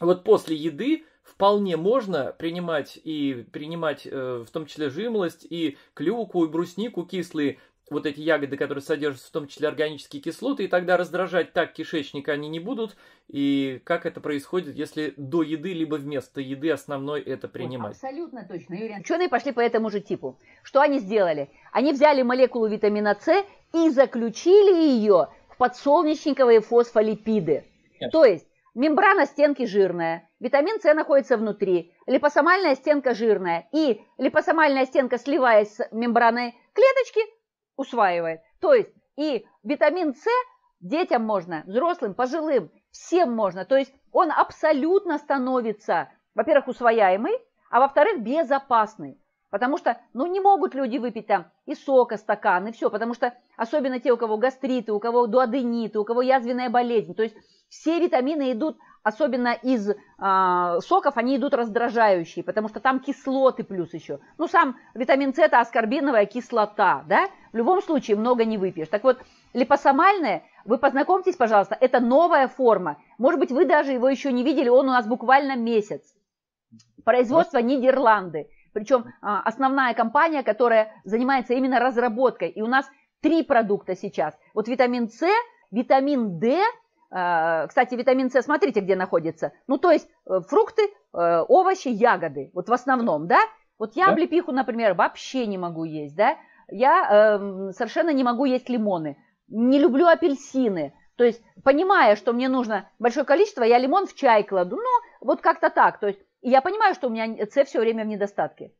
вот после еды вполне можно принимать и принимать э, в том числе жимолость и клюкву и бруснику кислые вот эти ягоды, которые содержат в том числе органические кислоты, и тогда раздражать так кишечник они не будут. И как это происходит, если до еды, либо вместо еды основной это принимать? Вот, абсолютно точно, Юрий. Ученые пошли по этому же типу. Что они сделали? Они взяли молекулу витамина С и заключили ее в подсолнечниковые фосфолипиды. Yes. То есть мембрана стенки жирная, витамин С находится внутри, липосомальная стенка жирная, и липосомальная стенка, сливаясь с мембраной клеточки, усваивает. То есть и витамин С детям можно, взрослым, пожилым, всем можно. То есть он абсолютно становится, во-первых, усвояемый, а во-вторых, безопасный. Потому что, ну, не могут люди выпить там и сока, стакан, и все. Потому что, особенно те, у кого гастриты, у кого дуодениты, у кого язвенная болезнь. То есть все витамины идут особенно из э, соков, они идут раздражающие, потому что там кислоты плюс еще. Ну, сам витамин С – это аскорбиновая кислота, да? В любом случае много не выпьешь. Так вот, липосомальное, вы познакомьтесь, пожалуйста, это новая форма. Может быть, вы даже его еще не видели, он у нас буквально месяц. Производство Нидерланды. Причем а, основная компания, которая занимается именно разработкой. И у нас три продукта сейчас. Вот витамин С, витамин D – кстати, витамин С, смотрите, где находится. Ну, то есть э, фрукты, э, овощи, ягоды. Вот в основном, да? Вот я да? облепиху, например, вообще не могу есть, да? Я э, совершенно не могу есть лимоны. Не люблю апельсины. То есть, понимая, что мне нужно большое количество, я лимон в чай кладу. Ну, вот как-то так. То есть, я понимаю, что у меня С все время в недостатке.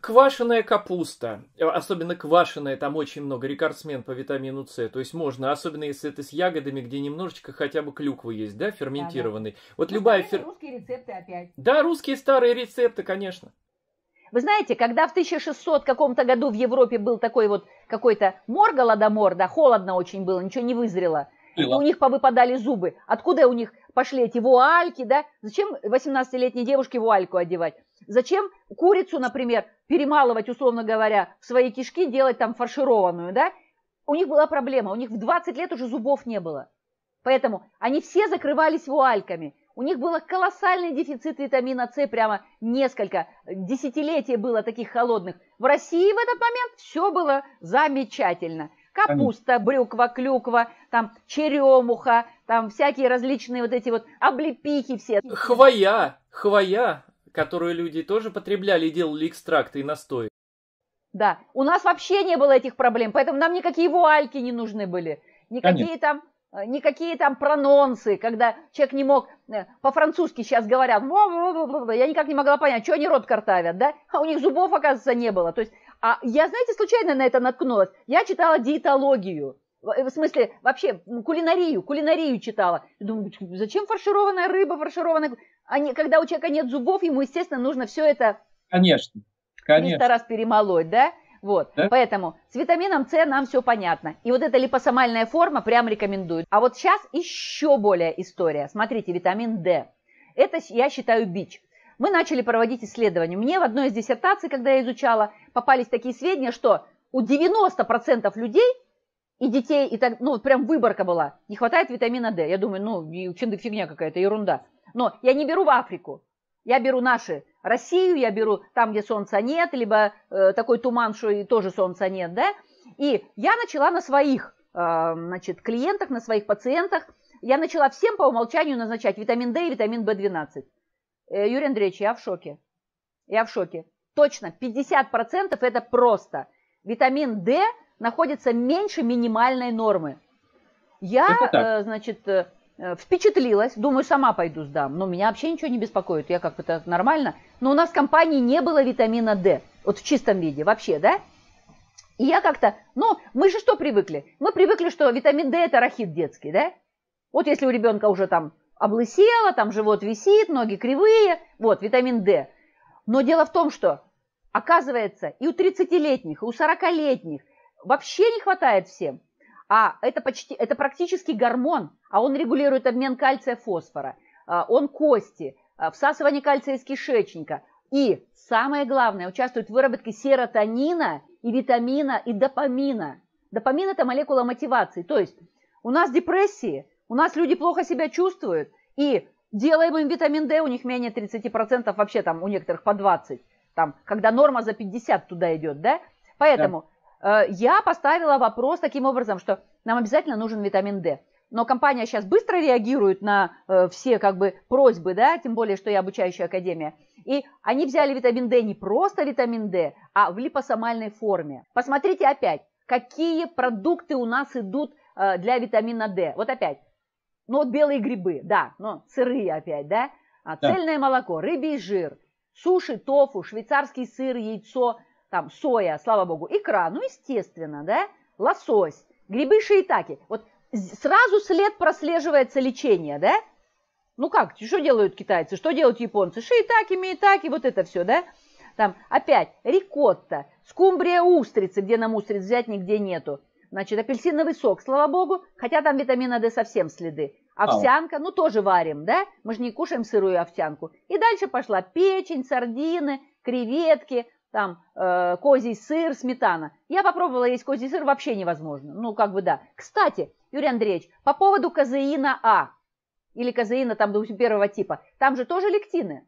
Квашеная капуста, э, особенно квашеная, там очень много рекордсмен по витамину С. То есть можно, особенно если это с ягодами, где немножечко хотя бы клюквы есть, да, ферментированный. Да, да. Вот ну, любая фер... русские рецепты опять. Да, русские старые рецепты, конечно. Вы знаете, когда в 1600 каком-то году в Европе был такой вот какой-то мор голодомор, да, холодно очень было, ничего не вызрело, и у них повыпадали зубы. Откуда у них пошли эти вуальки, да? Зачем 18-летней девушке вуальку одевать? Зачем курицу, например, перемалывать, условно говоря, в свои кишки, делать там фаршированную, да? У них была проблема, у них в 20 лет уже зубов не было. Поэтому они все закрывались вуальками. У них был колоссальный дефицит витамина С, прямо несколько десятилетий было таких холодных. В России в этот момент все было замечательно. Капуста, брюква, клюква, там черемуха, там всякие различные вот эти вот облепихи все. Хвоя, хвоя, которую люди тоже потребляли и делали экстракты и настои. Да, у нас вообще не было этих проблем, поэтому нам никакие вуальки не нужны были. Никакие Конечно. там Э, никакие там прононсы, когда человек не мог, э, по-французски сейчас говорят, я никак не могла понять, что они рот картавят, да, а у них зубов, оказывается, не было. То есть, а я, знаете, случайно на это наткнулась. Я читала диетологию, в смысле, вообще, кулинарию, кулинарию читала. думаю, зачем фаршированная рыба, фаршированная... Они, когда у человека нет зубов, ему, естественно, нужно все это... Конечно, конечно. 300 раз перемолоть, да? Вот, да? поэтому с витамином С нам все понятно. И вот эта липосомальная форма прям рекомендуют. А вот сейчас еще более история. Смотрите, витамин D. Это, я считаю, бич. Мы начали проводить исследования. Мне в одной из диссертаций, когда я изучала, попались такие сведения, что у 90% людей и детей, и так, ну, прям выборка была, не хватает витамина D. Я думаю, ну, чем фигня какая-то, ерунда. Но я не беру в Африку. Я беру наши Россию, я беру там, где солнца нет, либо э, такой туман, что и тоже солнца нет, да. И я начала на своих, э, значит, клиентах, на своих пациентах, я начала всем по умолчанию назначать витамин D и витамин В12. Э, Юрий Андреевич, я в шоке. Я в шоке. Точно, 50% это просто. Витамин D находится меньше минимальной нормы. Я, э, значит, Э, впечатлилась, думаю, сама пойду сдам. Но меня вообще ничего не беспокоит, я как это нормально. Но у нас в компании не было витамина D, вот в чистом виде вообще, да? И я как-то, ну, мы же что привыкли? Мы привыкли, что витамин D это рахит детский, да? Вот если у ребенка уже там облысело, там живот висит, ноги кривые, вот, витамин D. Но дело в том, что, оказывается, и у 30-летних, и у 40-летних вообще не хватает всем. А это, почти, это практически гормон, а он регулирует обмен кальция фосфора, а, он кости, а, всасывание кальция из кишечника. И самое главное, участвует в выработке серотонина и витамина и допамина. Допамин – это молекула мотивации. То есть у нас депрессии, у нас люди плохо себя чувствуют, и делаем им витамин D, у них менее 30%, вообще там у некоторых по 20%, там, когда норма за 50 туда идет, да? Поэтому я поставила вопрос таким образом, что нам обязательно нужен витамин D. Но компания сейчас быстро реагирует на э, все как бы просьбы, да, тем более, что я обучающая академия. И они взяли витамин D не просто витамин D, а в липосомальной форме. Посмотрите опять, какие продукты у нас идут э, для витамина D. Вот опять, ну вот белые грибы, да, но сырые опять, да, а, цельное молоко, рыбий жир, суши, тофу, швейцарский сыр, яйцо – там соя, слава богу, икра, ну, естественно, да, лосось, грибы шиитаки. Вот сразу след прослеживается лечение, да? Ну как, что делают китайцы, что делают японцы? Шиитаки, миитаки, вот это все, да? Там опять рикотта, скумбрия устрицы, где нам устриц взять нигде нету. Значит, апельсиновый сок, слава богу, хотя там витамина D совсем следы. Овсянка, ну тоже варим, да? Мы же не кушаем сырую овсянку. И дальше пошла печень, сардины, креветки, там э, козий сыр, сметана. Я попробовала есть козий сыр, вообще невозможно. Ну, как бы да. Кстати, Юрий Андреевич, по поводу казеина А или казеина там первого типа, там же тоже лектины.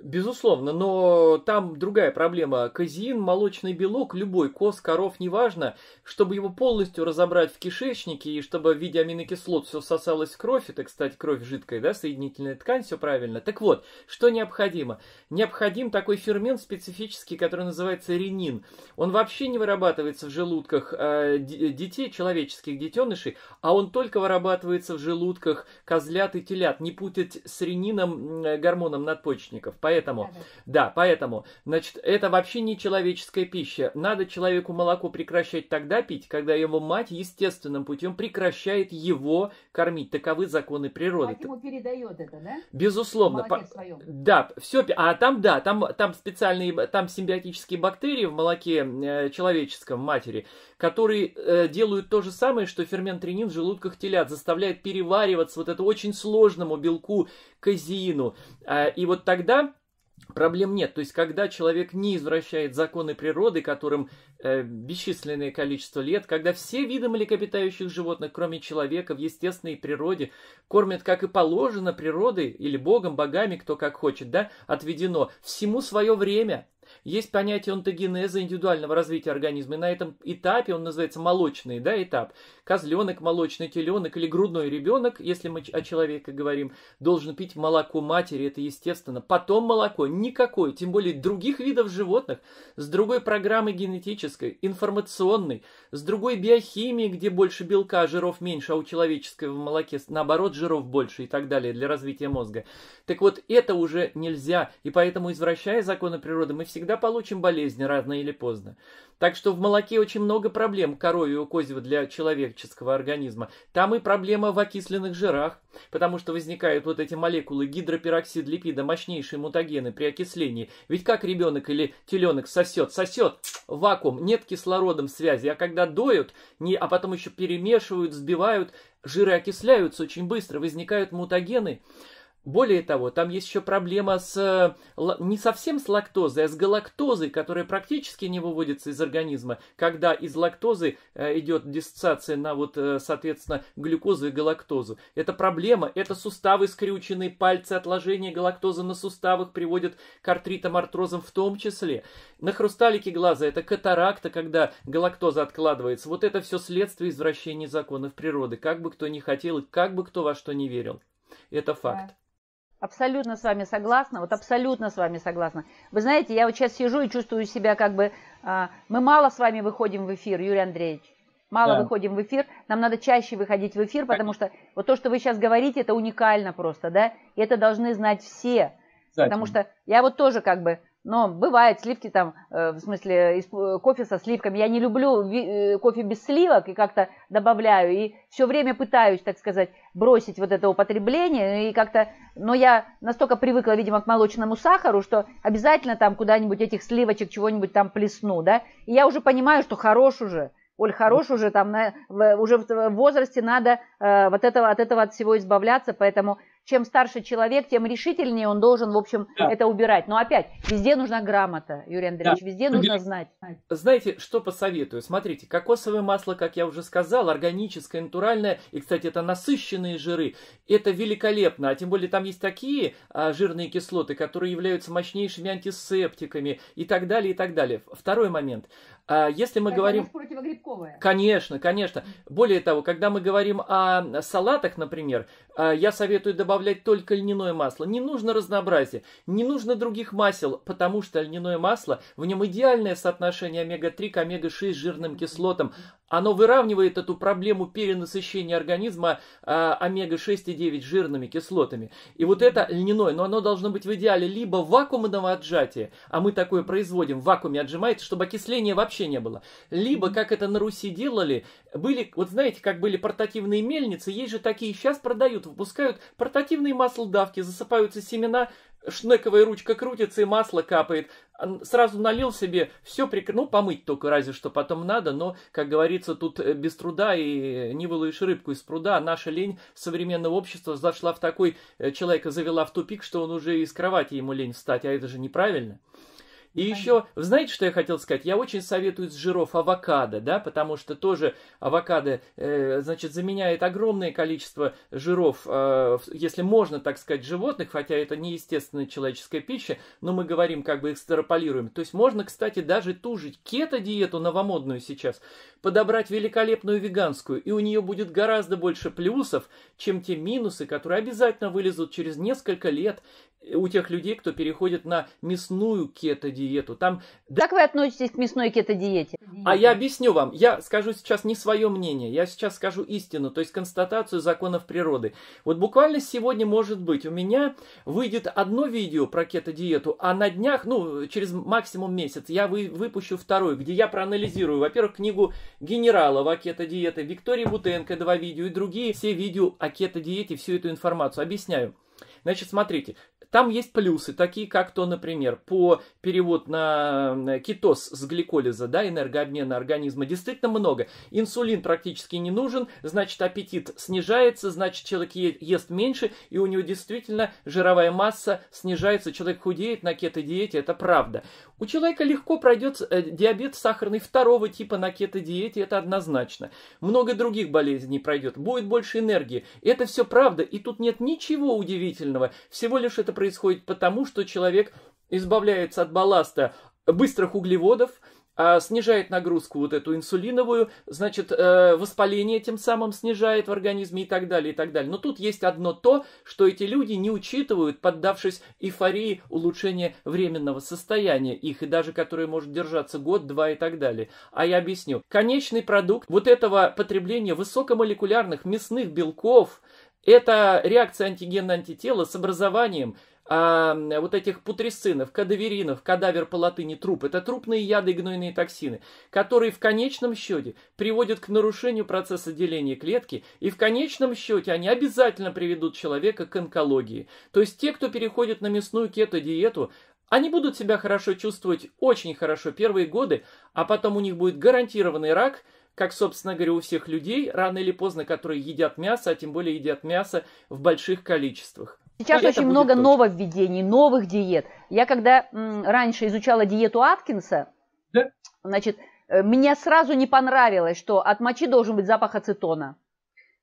Безусловно, но там другая проблема. Казеин, молочный белок, любой, коз, коров, неважно, чтобы его полностью разобрать в кишечнике и чтобы в виде аминокислот все сосалось в кровь, это, кстати, кровь жидкая, да, соединительная ткань, все правильно. Так вот, что необходимо? Необходим такой фермент специфический, который называется ренин. Он вообще не вырабатывается в желудках э, детей, человеческих детенышей, а он только вырабатывается в желудках козлят и телят. Не путать с ренином, э, гормоном надпочечников. Поэтому, да, поэтому, значит, это вообще не человеческая пища. Надо человеку молоко прекращать тогда пить, когда его мать естественным путем прекращает его кормить. Таковы законы природы. Мать ему передает это, да? Безусловно. По... Да, все. А там, да, там, там специальные, там симбиотические бактерии в молоке э, человеческом, матери, которые э, делают то же самое, что фермент ренин в желудках телят, заставляет перевариваться вот это очень сложному белку казеину. Э, и вот тогда проблем нет. То есть, когда человек не извращает законы природы, которым э, бесчисленное количество лет, когда все виды млекопитающих животных, кроме человека, в естественной природе, кормят, как и положено, природой или богом, богами, кто как хочет, да, отведено всему свое время – есть понятие онтогенеза индивидуального развития организма, и на этом этапе он называется молочный да, этап. Козленок, молочный теленок или грудной ребенок, если мы о человеке говорим, должен пить молоко матери, это естественно. Потом молоко никакое, тем более других видов животных, с другой программой генетической, информационной, с другой биохимией, где больше белка, жиров меньше, а у человеческого в молоке наоборот жиров больше и так далее для развития мозга. Так вот, это уже нельзя, и поэтому, извращая законы природы, мы всегда получим болезни рано или поздно. Так что в молоке очень много проблем коровьего козьего для человеческого организма. Там и проблема в окисленных жирах, потому что возникают вот эти молекулы гидропероксид липида, мощнейшие мутагены при окислении. Ведь как ребенок или теленок сосет? Сосет вакуум, нет кислородом связи, а когда доют, не, а потом еще перемешивают, взбивают, жиры окисляются очень быстро, возникают мутагены, более того, там есть еще проблема с э, не совсем с лактозой, а с галактозой, которая практически не выводится из организма, когда из лактозы э, идет диссоциация на вот, э, соответственно, глюкозу и галактозу. Это проблема, это суставы скрюченные, пальцы, отложение галактозы на суставах приводят к артритам, артрозам в том числе. На хрусталике глаза это катаракта, когда галактоза откладывается. Вот это все следствие извращения законов природы, как бы кто ни хотел как бы кто во что не верил. Это факт. Абсолютно с вами согласна, вот абсолютно с вами согласна. Вы знаете, я вот сейчас сижу и чувствую себя как бы... А, мы мало с вами выходим в эфир, Юрий Андреевич. Мало да. выходим в эфир, нам надо чаще выходить в эфир, потому что вот то, что вы сейчас говорите, это уникально просто, да, и это должны знать все. Кстати. Потому что я вот тоже как бы но бывает сливки там, э, в смысле э, кофе со сливками. Я не люблю э, кофе без сливок и как-то добавляю. И все время пытаюсь, так сказать, бросить вот это употребление. И как-то, но я настолько привыкла, видимо, к молочному сахару, что обязательно там куда-нибудь этих сливочек чего-нибудь там плесну, да. И я уже понимаю, что хорош уже. Оль, хорош уже там, уже в возрасте надо вот этого, от этого от всего избавляться, поэтому чем старше человек, тем решительнее он должен, в общем, да. это убирать. Но опять, везде нужна грамота, Юрий Андреевич, да. везде нужно знать. Знаете, что посоветую? Смотрите, кокосовое масло, как я уже сказал, органическое, натуральное, и, кстати, это насыщенные жиры, это великолепно, а тем более там есть такие а, жирные кислоты, которые являются мощнейшими антисептиками и так далее, и так далее. Второй момент. А, если мы это говорим... противогрибковое. Конечно, конечно. Более того, когда мы говорим о салатах, например, а, я советую добавлять только льняное масло. Не нужно разнообразия, не нужно других масел, потому что льняное масло, в нем идеальное соотношение омега-3 к омега-6 жирным кислотам. Оно выравнивает эту проблему перенасыщения организма а, омега-6 и 9 жирными кислотами. И вот это льняное, но оно должно быть в идеале либо вакуумного отжатия, а мы такое производим, в вакууме отжимается, чтобы окисления вообще не было. Либо, как это на Руси делали, были, вот знаете, как были портативные мельницы, есть же такие, сейчас продают выпускают портативные маслодавки, засыпаются семена, шнековая ручка крутится и масло капает. Сразу налил себе, все прекрасно, ну помыть только разве что потом надо, но, как говорится, тут э, без труда и не выловишь рыбку из пруда. Наша лень современного общества зашла в такой, э, человека завела в тупик, что он уже из кровати ему лень встать, а это же неправильно. И еще, знаете, что я хотел сказать? Я очень советую с жиров авокадо, да, потому что тоже авокадо, э, значит, заменяет огромное количество жиров, э, если можно так сказать, животных, хотя это не естественная человеческая пища, но мы говорим, как бы экстраполируем. То есть можно, кстати, даже ту же кето-диету новомодную сейчас подобрать великолепную веганскую, и у нее будет гораздо больше плюсов, чем те минусы, которые обязательно вылезут через несколько лет, у тех людей, кто переходит на мясную кето-диету. Там... Как вы относитесь к мясной кето-диете? А я объясню вам. Я скажу сейчас не свое мнение, я сейчас скажу истину, то есть констатацию законов природы. Вот буквально сегодня, может быть, у меня выйдет одно видео про кето-диету, а на днях, ну, через максимум месяц, я вы, выпущу второй, где я проанализирую, во-первых, книгу Генералова о кето-диете, Виктории Бутенко, два видео и другие все видео о кето-диете, всю эту информацию. Объясняю. Значит, смотрите, там есть плюсы, такие как то, например, по перевод на кетоз с гликолиза, да, энергообмена организма, действительно много. Инсулин практически не нужен, значит, аппетит снижается, значит, человек ест меньше, и у него действительно жировая масса снижается, человек худеет на кето-диете, это правда. У человека легко пройдет э, диабет сахарный второго типа на кето-диете, это однозначно. Много других болезней пройдет, будет больше энергии. Это все правда, и тут нет ничего удивительного. Всего лишь это происходит потому, что человек избавляется от балласта быстрых углеводов, а, снижает нагрузку вот эту инсулиновую, значит, э, воспаление тем самым снижает в организме и так далее, и так далее. Но тут есть одно то, что эти люди не учитывают, поддавшись эйфории улучшения временного состояния их, и даже которое может держаться год, два и так далее. А я объясню. Конечный продукт вот этого потребления высокомолекулярных мясных белков – это реакция антигена-антитела с образованием а, вот этих путрицинов, кадаверинов, кадавер по латыни труп, это трупные яды и гнойные токсины, которые в конечном счете приводят к нарушению процесса деления клетки, и в конечном счете они обязательно приведут человека к онкологии. То есть те, кто переходит на мясную кето-диету, они будут себя хорошо чувствовать очень хорошо первые годы, а потом у них будет гарантированный рак – как, собственно говоря, у всех людей, рано или поздно, которые едят мясо, а тем более едят мясо в больших количествах. Сейчас очень много точно. нововведений, новых диет. Я когда м, раньше изучала диету Аткинса, да? значит, э, мне сразу не понравилось, что от мочи должен быть запах ацетона.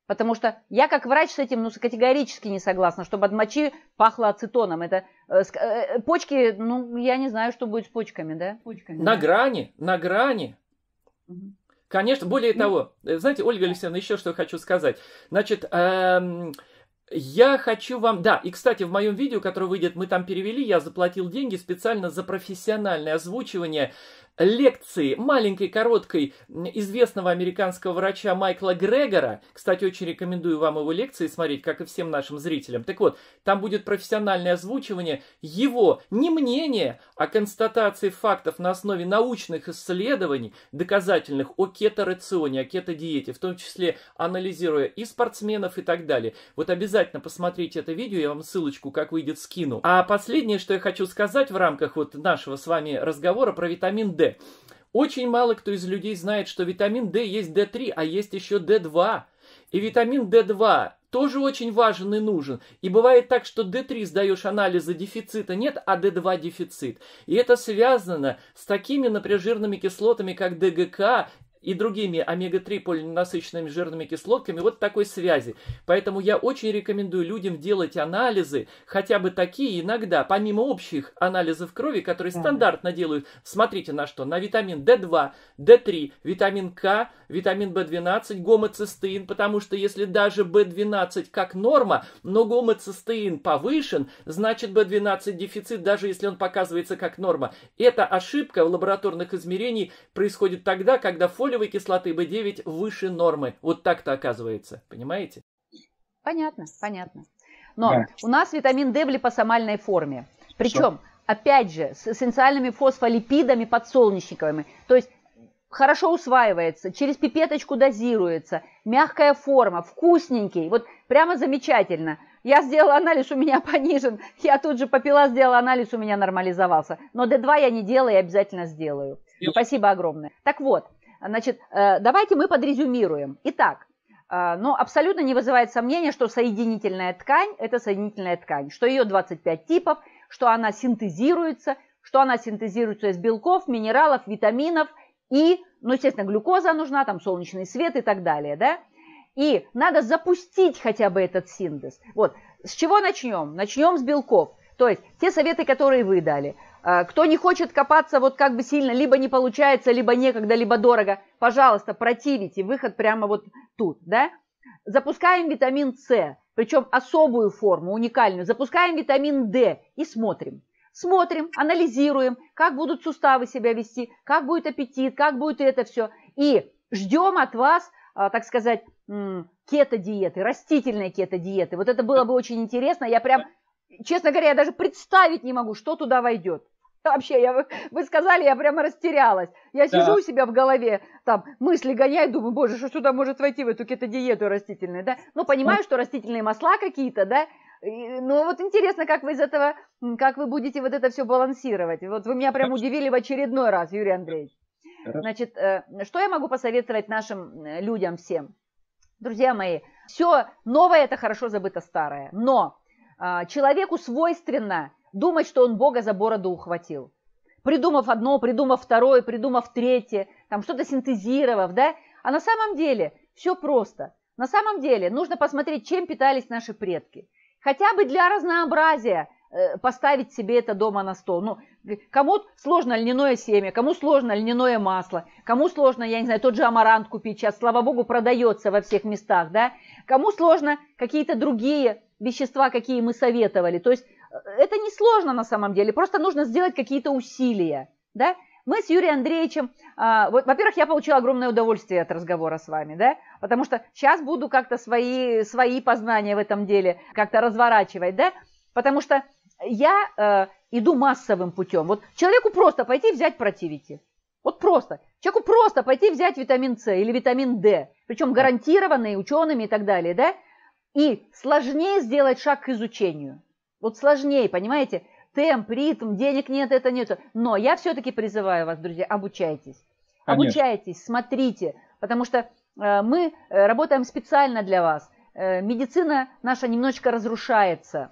Потому что я как врач с этим ну, категорически не согласна, чтобы от мочи пахло ацетоном. Это э, э, почки, ну, я не знаю, что будет с почками, да? Почками, на грани, на грани. Угу. Конечно, более того, э, знаете, Ольга Алексеевна, еще что хочу сказать. Значит, эм, я хочу вам... Да, и, кстати, в моем видео, которое выйдет, мы там перевели, я заплатил деньги специально за профессиональное озвучивание лекции, маленькой, короткой, известного американского врача Майкла Грегора. Кстати, очень рекомендую вам его лекции смотреть, как и всем нашим зрителям. Так вот, там будет профессиональное озвучивание его не мнения, а констатации фактов на основе научных исследований, доказательных о кето-рационе, о кето-диете, в том числе анализируя и спортсменов и так далее. Вот обязательно посмотрите это видео, я вам ссылочку, как выйдет, скину. А последнее, что я хочу сказать в рамках вот нашего с вами разговора про витамин D. Очень мало кто из людей знает, что витамин D есть D3, а есть еще D2. И витамин D2 тоже очень важен и нужен. И бывает так, что D3 сдаешь анализы дефицита нет, а D2 дефицит. И это связано с такими напряжированными кислотами, как ДГК и другими омега-3 полиненасыщенными жирными кислотками вот такой связи. Поэтому я очень рекомендую людям делать анализы, хотя бы такие иногда, помимо общих анализов крови, которые стандартно делают, смотрите на что, на витамин D2, D3, витамин К, витамин В12, гомоцистеин, потому что если даже В12 как норма, но гомоцистеин повышен, значит В12 дефицит, даже если он показывается как норма. Эта ошибка в лабораторных измерениях происходит тогда, когда фолио фолиевой кислоты B9 выше нормы. Вот так-то оказывается. Понимаете? Понятно, понятно. Но да. у нас витамин D в липосомальной форме. Причем, Что? опять же, с эссенциальными фосфолипидами подсолнечниковыми. То есть хорошо усваивается, через пипеточку дозируется, мягкая форма, вкусненький, вот прямо замечательно. Я сделала анализ, у меня понижен, я тут же попила, сделала анализ, у меня нормализовался. Но D2 я не делаю и обязательно сделаю. Спасибо огромное. Так вот, Значит, э, давайте мы подрезюмируем. Итак, э, но абсолютно не вызывает сомнения, что соединительная ткань – это соединительная ткань, что ее 25 типов, что она синтезируется, что она синтезируется из белков, минералов, витаминов и, ну, естественно, глюкоза нужна, там солнечный свет и так далее, да? И надо запустить хотя бы этот синтез. Вот, с чего начнем? Начнем с белков. То есть те советы, которые вы дали. А, кто не хочет копаться вот как бы сильно, либо не получается, либо некогда, либо дорого, пожалуйста, противите, выход прямо вот тут, да? Запускаем витамин С, причем особую форму, уникальную. Запускаем витамин D и смотрим. Смотрим, анализируем, как будут суставы себя вести, как будет аппетит, как будет это все. И ждем от вас, а, так сказать, кето-диеты, растительные кето-диеты. Вот это было бы очень интересно. Я прям, честно говоря, я даже представить не могу, что туда войдет. Вообще, я, вы сказали, я прямо растерялась. Я сижу да. у себя в голове, там мысли гоняю, думаю, боже, что сюда может войти в эту кето-диету растительную, да? Ну, понимаю, что растительные масла какие-то, да? Ну вот интересно, как вы из этого, как вы будете вот это все балансировать. Вот вы меня прям удивили в очередной раз, Юрий Андреевич. Значит, э, что я могу посоветовать нашим э, людям всем? Друзья мои, все новое это хорошо забыто старое, но а, человеку свойственно думать, что он Бога за бороду ухватил. Придумав одно, придумав второе, придумав третье, там что-то синтезировав, да? А на самом деле все просто. На самом деле нужно посмотреть, чем питались наши предки. Хотя бы для разнообразия э, поставить себе это дома на стол. Ну, кому сложно льняное семя, кому сложно льняное масло, кому сложно, я не знаю, тот же амарант купить сейчас, слава богу, продается во всех местах, да, кому сложно какие-то другие вещества, какие мы советовали. То есть это не сложно на самом деле, просто нужно сделать какие-то усилия, да. Мы с Юрием Андреевичем, а, во-первых, я получила огромное удовольствие от разговора с вами, да, потому что сейчас буду как-то свои, свои познания в этом деле как-то разворачивать, да, потому что я э, иду массовым путем. Вот человеку просто пойти взять противите. Вот просто. Человеку просто пойти взять витамин С или витамин D, причем гарантированные учеными и так далее, да, и сложнее сделать шаг к изучению. Вот сложнее, понимаете? темп, ритм, денег нет, это нет. Но я все-таки призываю вас, друзья, обучайтесь. Конечно. Обучайтесь, смотрите, потому что э, мы э, работаем специально для вас. Э, медицина наша немножечко разрушается.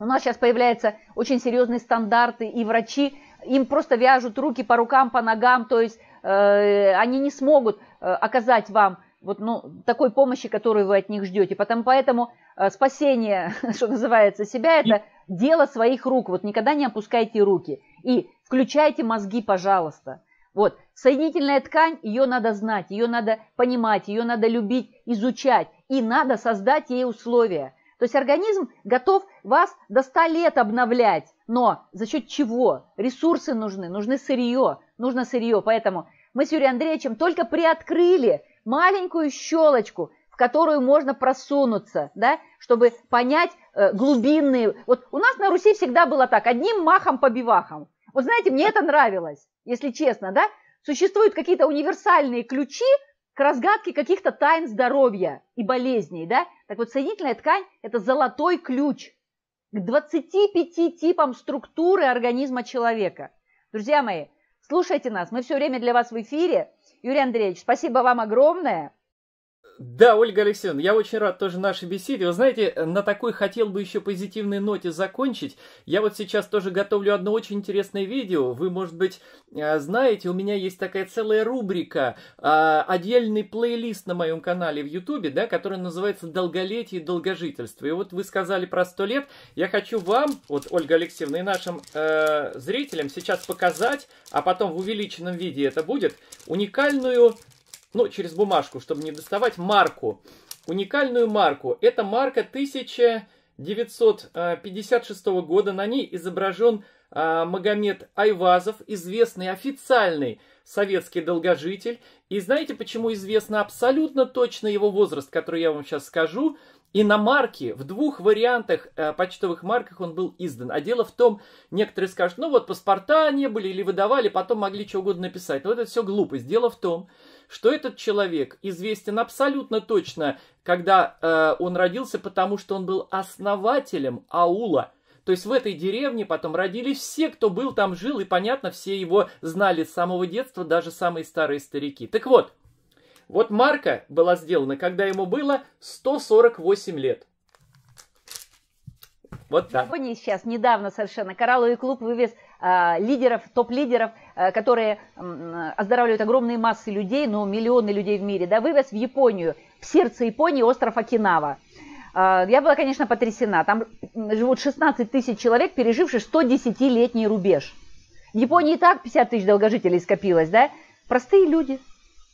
У нас сейчас появляются очень серьезные стандарты, и врачи, им просто вяжут руки по рукам, по ногам, то есть э, они не смогут оказать вам вот, ну, такой помощи, которую вы от них ждете. Потом, поэтому спасение, что называется, себя, это дело своих рук. Вот никогда не опускайте руки. И включайте мозги, пожалуйста. Вот, соединительная ткань, ее надо знать, ее надо понимать, ее надо любить, изучать. И надо создать ей условия. То есть организм готов вас до 100 лет обновлять. Но за счет чего? Ресурсы нужны, нужны сырье, нужно сырье. Поэтому мы с Юрием Андреевичем только приоткрыли маленькую щелочку, которую можно просунуться, да, чтобы понять э, глубинные. Вот у нас на Руси всегда было так, одним махом по бивахам. Вот знаете, мне это нравилось, если честно, да. Существуют какие-то универсальные ключи к разгадке каких-то тайн здоровья и болезней, да. Так вот, соединительная ткань – это золотой ключ к 25 типам структуры организма человека. Друзья мои, слушайте нас, мы все время для вас в эфире – Юрий Андреевич, спасибо вам огромное. Да, Ольга Алексеевна, я очень рад тоже нашей беседе. Вы знаете, на такой хотел бы еще позитивной ноте закончить. Я вот сейчас тоже готовлю одно очень интересное видео. Вы, может быть, э, знаете, у меня есть такая целая рубрика, э, отдельный плейлист на моем канале в Ютубе, да, который называется «Долголетие и долгожительство». И вот вы сказали про сто лет. Я хочу вам, вот, Ольга Алексеевна, и нашим э, зрителям сейчас показать, а потом в увеличенном виде это будет, уникальную ну, через бумажку, чтобы не доставать, марку. Уникальную марку. Это марка 1956 года. На ней изображен а, Магомед Айвазов, известный официальный советский долгожитель. И знаете, почему известно абсолютно точно его возраст, который я вам сейчас скажу? И на марке, в двух вариантах, э, почтовых марках он был издан. А дело в том, некоторые скажут, ну вот паспорта не были или выдавали, потом могли что угодно написать. Но это все глупость. Дело в том, что этот человек известен абсолютно точно, когда э, он родился, потому что он был основателем аула. То есть в этой деревне потом родились все, кто был там, жил, и понятно, все его знали с самого детства, даже самые старые старики. Так вот, вот марка была сделана, когда ему было 148 лет. Вот так. Японии сейчас недавно совершенно коралловый клуб вывез лидеров, топ-лидеров, э, которые э, оздоравливают огромные массы людей, ну, миллионы людей в мире, да, вывез в Японию, в сердце Японии остров Окинава. Э, я была, конечно, потрясена. Там живут 16 тысяч человек, переживших 110-летний рубеж. В Японии и так 50 тысяч долгожителей скопилось, да? Простые люди,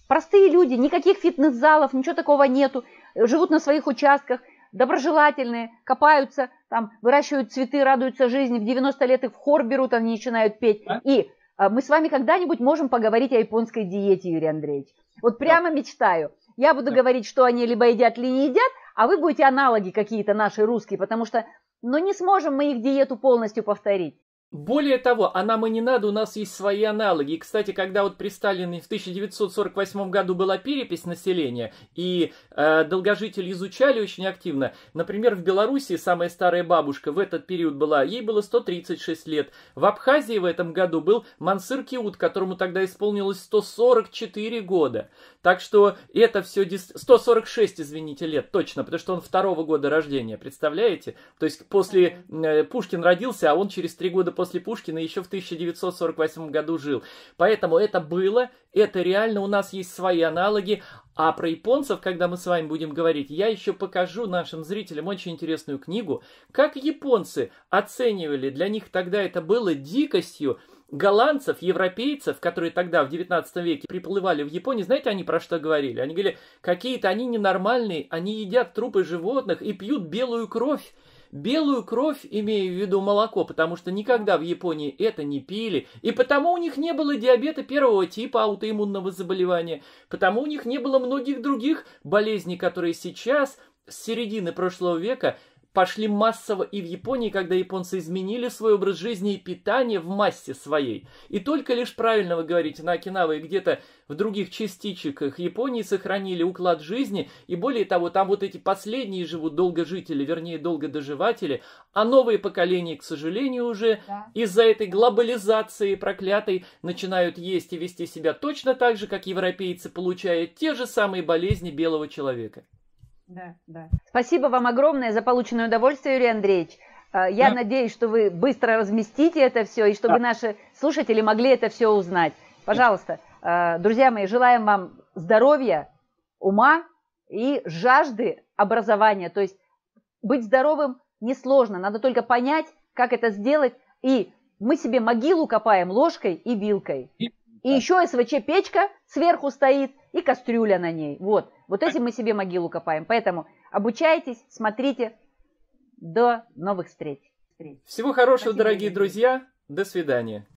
простые люди, никаких фитнес-залов, ничего такого нету, живут на своих участках, доброжелательные, копаются, там выращивают цветы, радуются жизни, в 90 лет их в хор берут, они начинают петь. А? И а, мы с вами когда-нибудь можем поговорить о японской диете, Юрий Андреевич. Вот прямо да. мечтаю. Я буду да. говорить, что они либо едят, либо не едят, а вы будете аналоги какие-то наши русские, потому что, ну, не сможем мы их диету полностью повторить. Более того, а нам и не надо, у нас есть свои аналоги. И, кстати, когда вот при Сталине в 1948 году была перепись населения, и э, долгожители изучали очень активно, например, в Белоруссии самая старая бабушка в этот период была, ей было 136 лет. В Абхазии в этом году был Мансыр Киут, которому тогда исполнилось 144 года. Так что это все... 146, извините, лет, точно, потому что он второго года рождения, представляете? То есть после... Э, Пушкин родился, а он через три года после Пушкина еще в 1948 году жил. Поэтому это было, это реально, у нас есть свои аналоги. А про японцев, когда мы с вами будем говорить, я еще покажу нашим зрителям очень интересную книгу, как японцы оценивали, для них тогда это было дикостью, голландцев, европейцев, которые тогда в 19 веке приплывали в Японию, знаете, они про что говорили? Они говорили, какие-то они ненормальные, они едят трупы животных и пьют белую кровь. Белую кровь, имея в виду молоко, потому что никогда в Японии это не пили, и потому у них не было диабета первого типа аутоиммунного заболевания, потому у них не было многих других болезней, которые сейчас, с середины прошлого века, пошли массово и в Японии, когда японцы изменили свой образ жизни и питание в массе своей. И только лишь правильно вы говорите, на Окинаве и где-то в других частичках Японии сохранили уклад жизни, и более того, там вот эти последние живут долгожители, вернее долгодоживатели, а новые поколения, к сожалению, уже да. из-за этой глобализации проклятой начинают есть и вести себя точно так же, как европейцы, получая те же самые болезни белого человека. Да, да. Спасибо вам огромное за полученное удовольствие, Юрий Андреевич. А, я да. надеюсь, что вы быстро разместите это все, и чтобы да. наши слушатели могли это все узнать. Пожалуйста, а, друзья мои, желаем вам здоровья, ума и жажды образования. То есть быть здоровым несложно, надо только понять, как это сделать. И мы себе могилу копаем ложкой и вилкой. И, и еще СВЧ-печка сверху стоит, и кастрюля на ней. Вот. Вот этим мы себе могилу копаем. Поэтому обучайтесь, смотрите. До новых встреч. Всего хорошего, Спасибо, дорогие друзья. До свидания.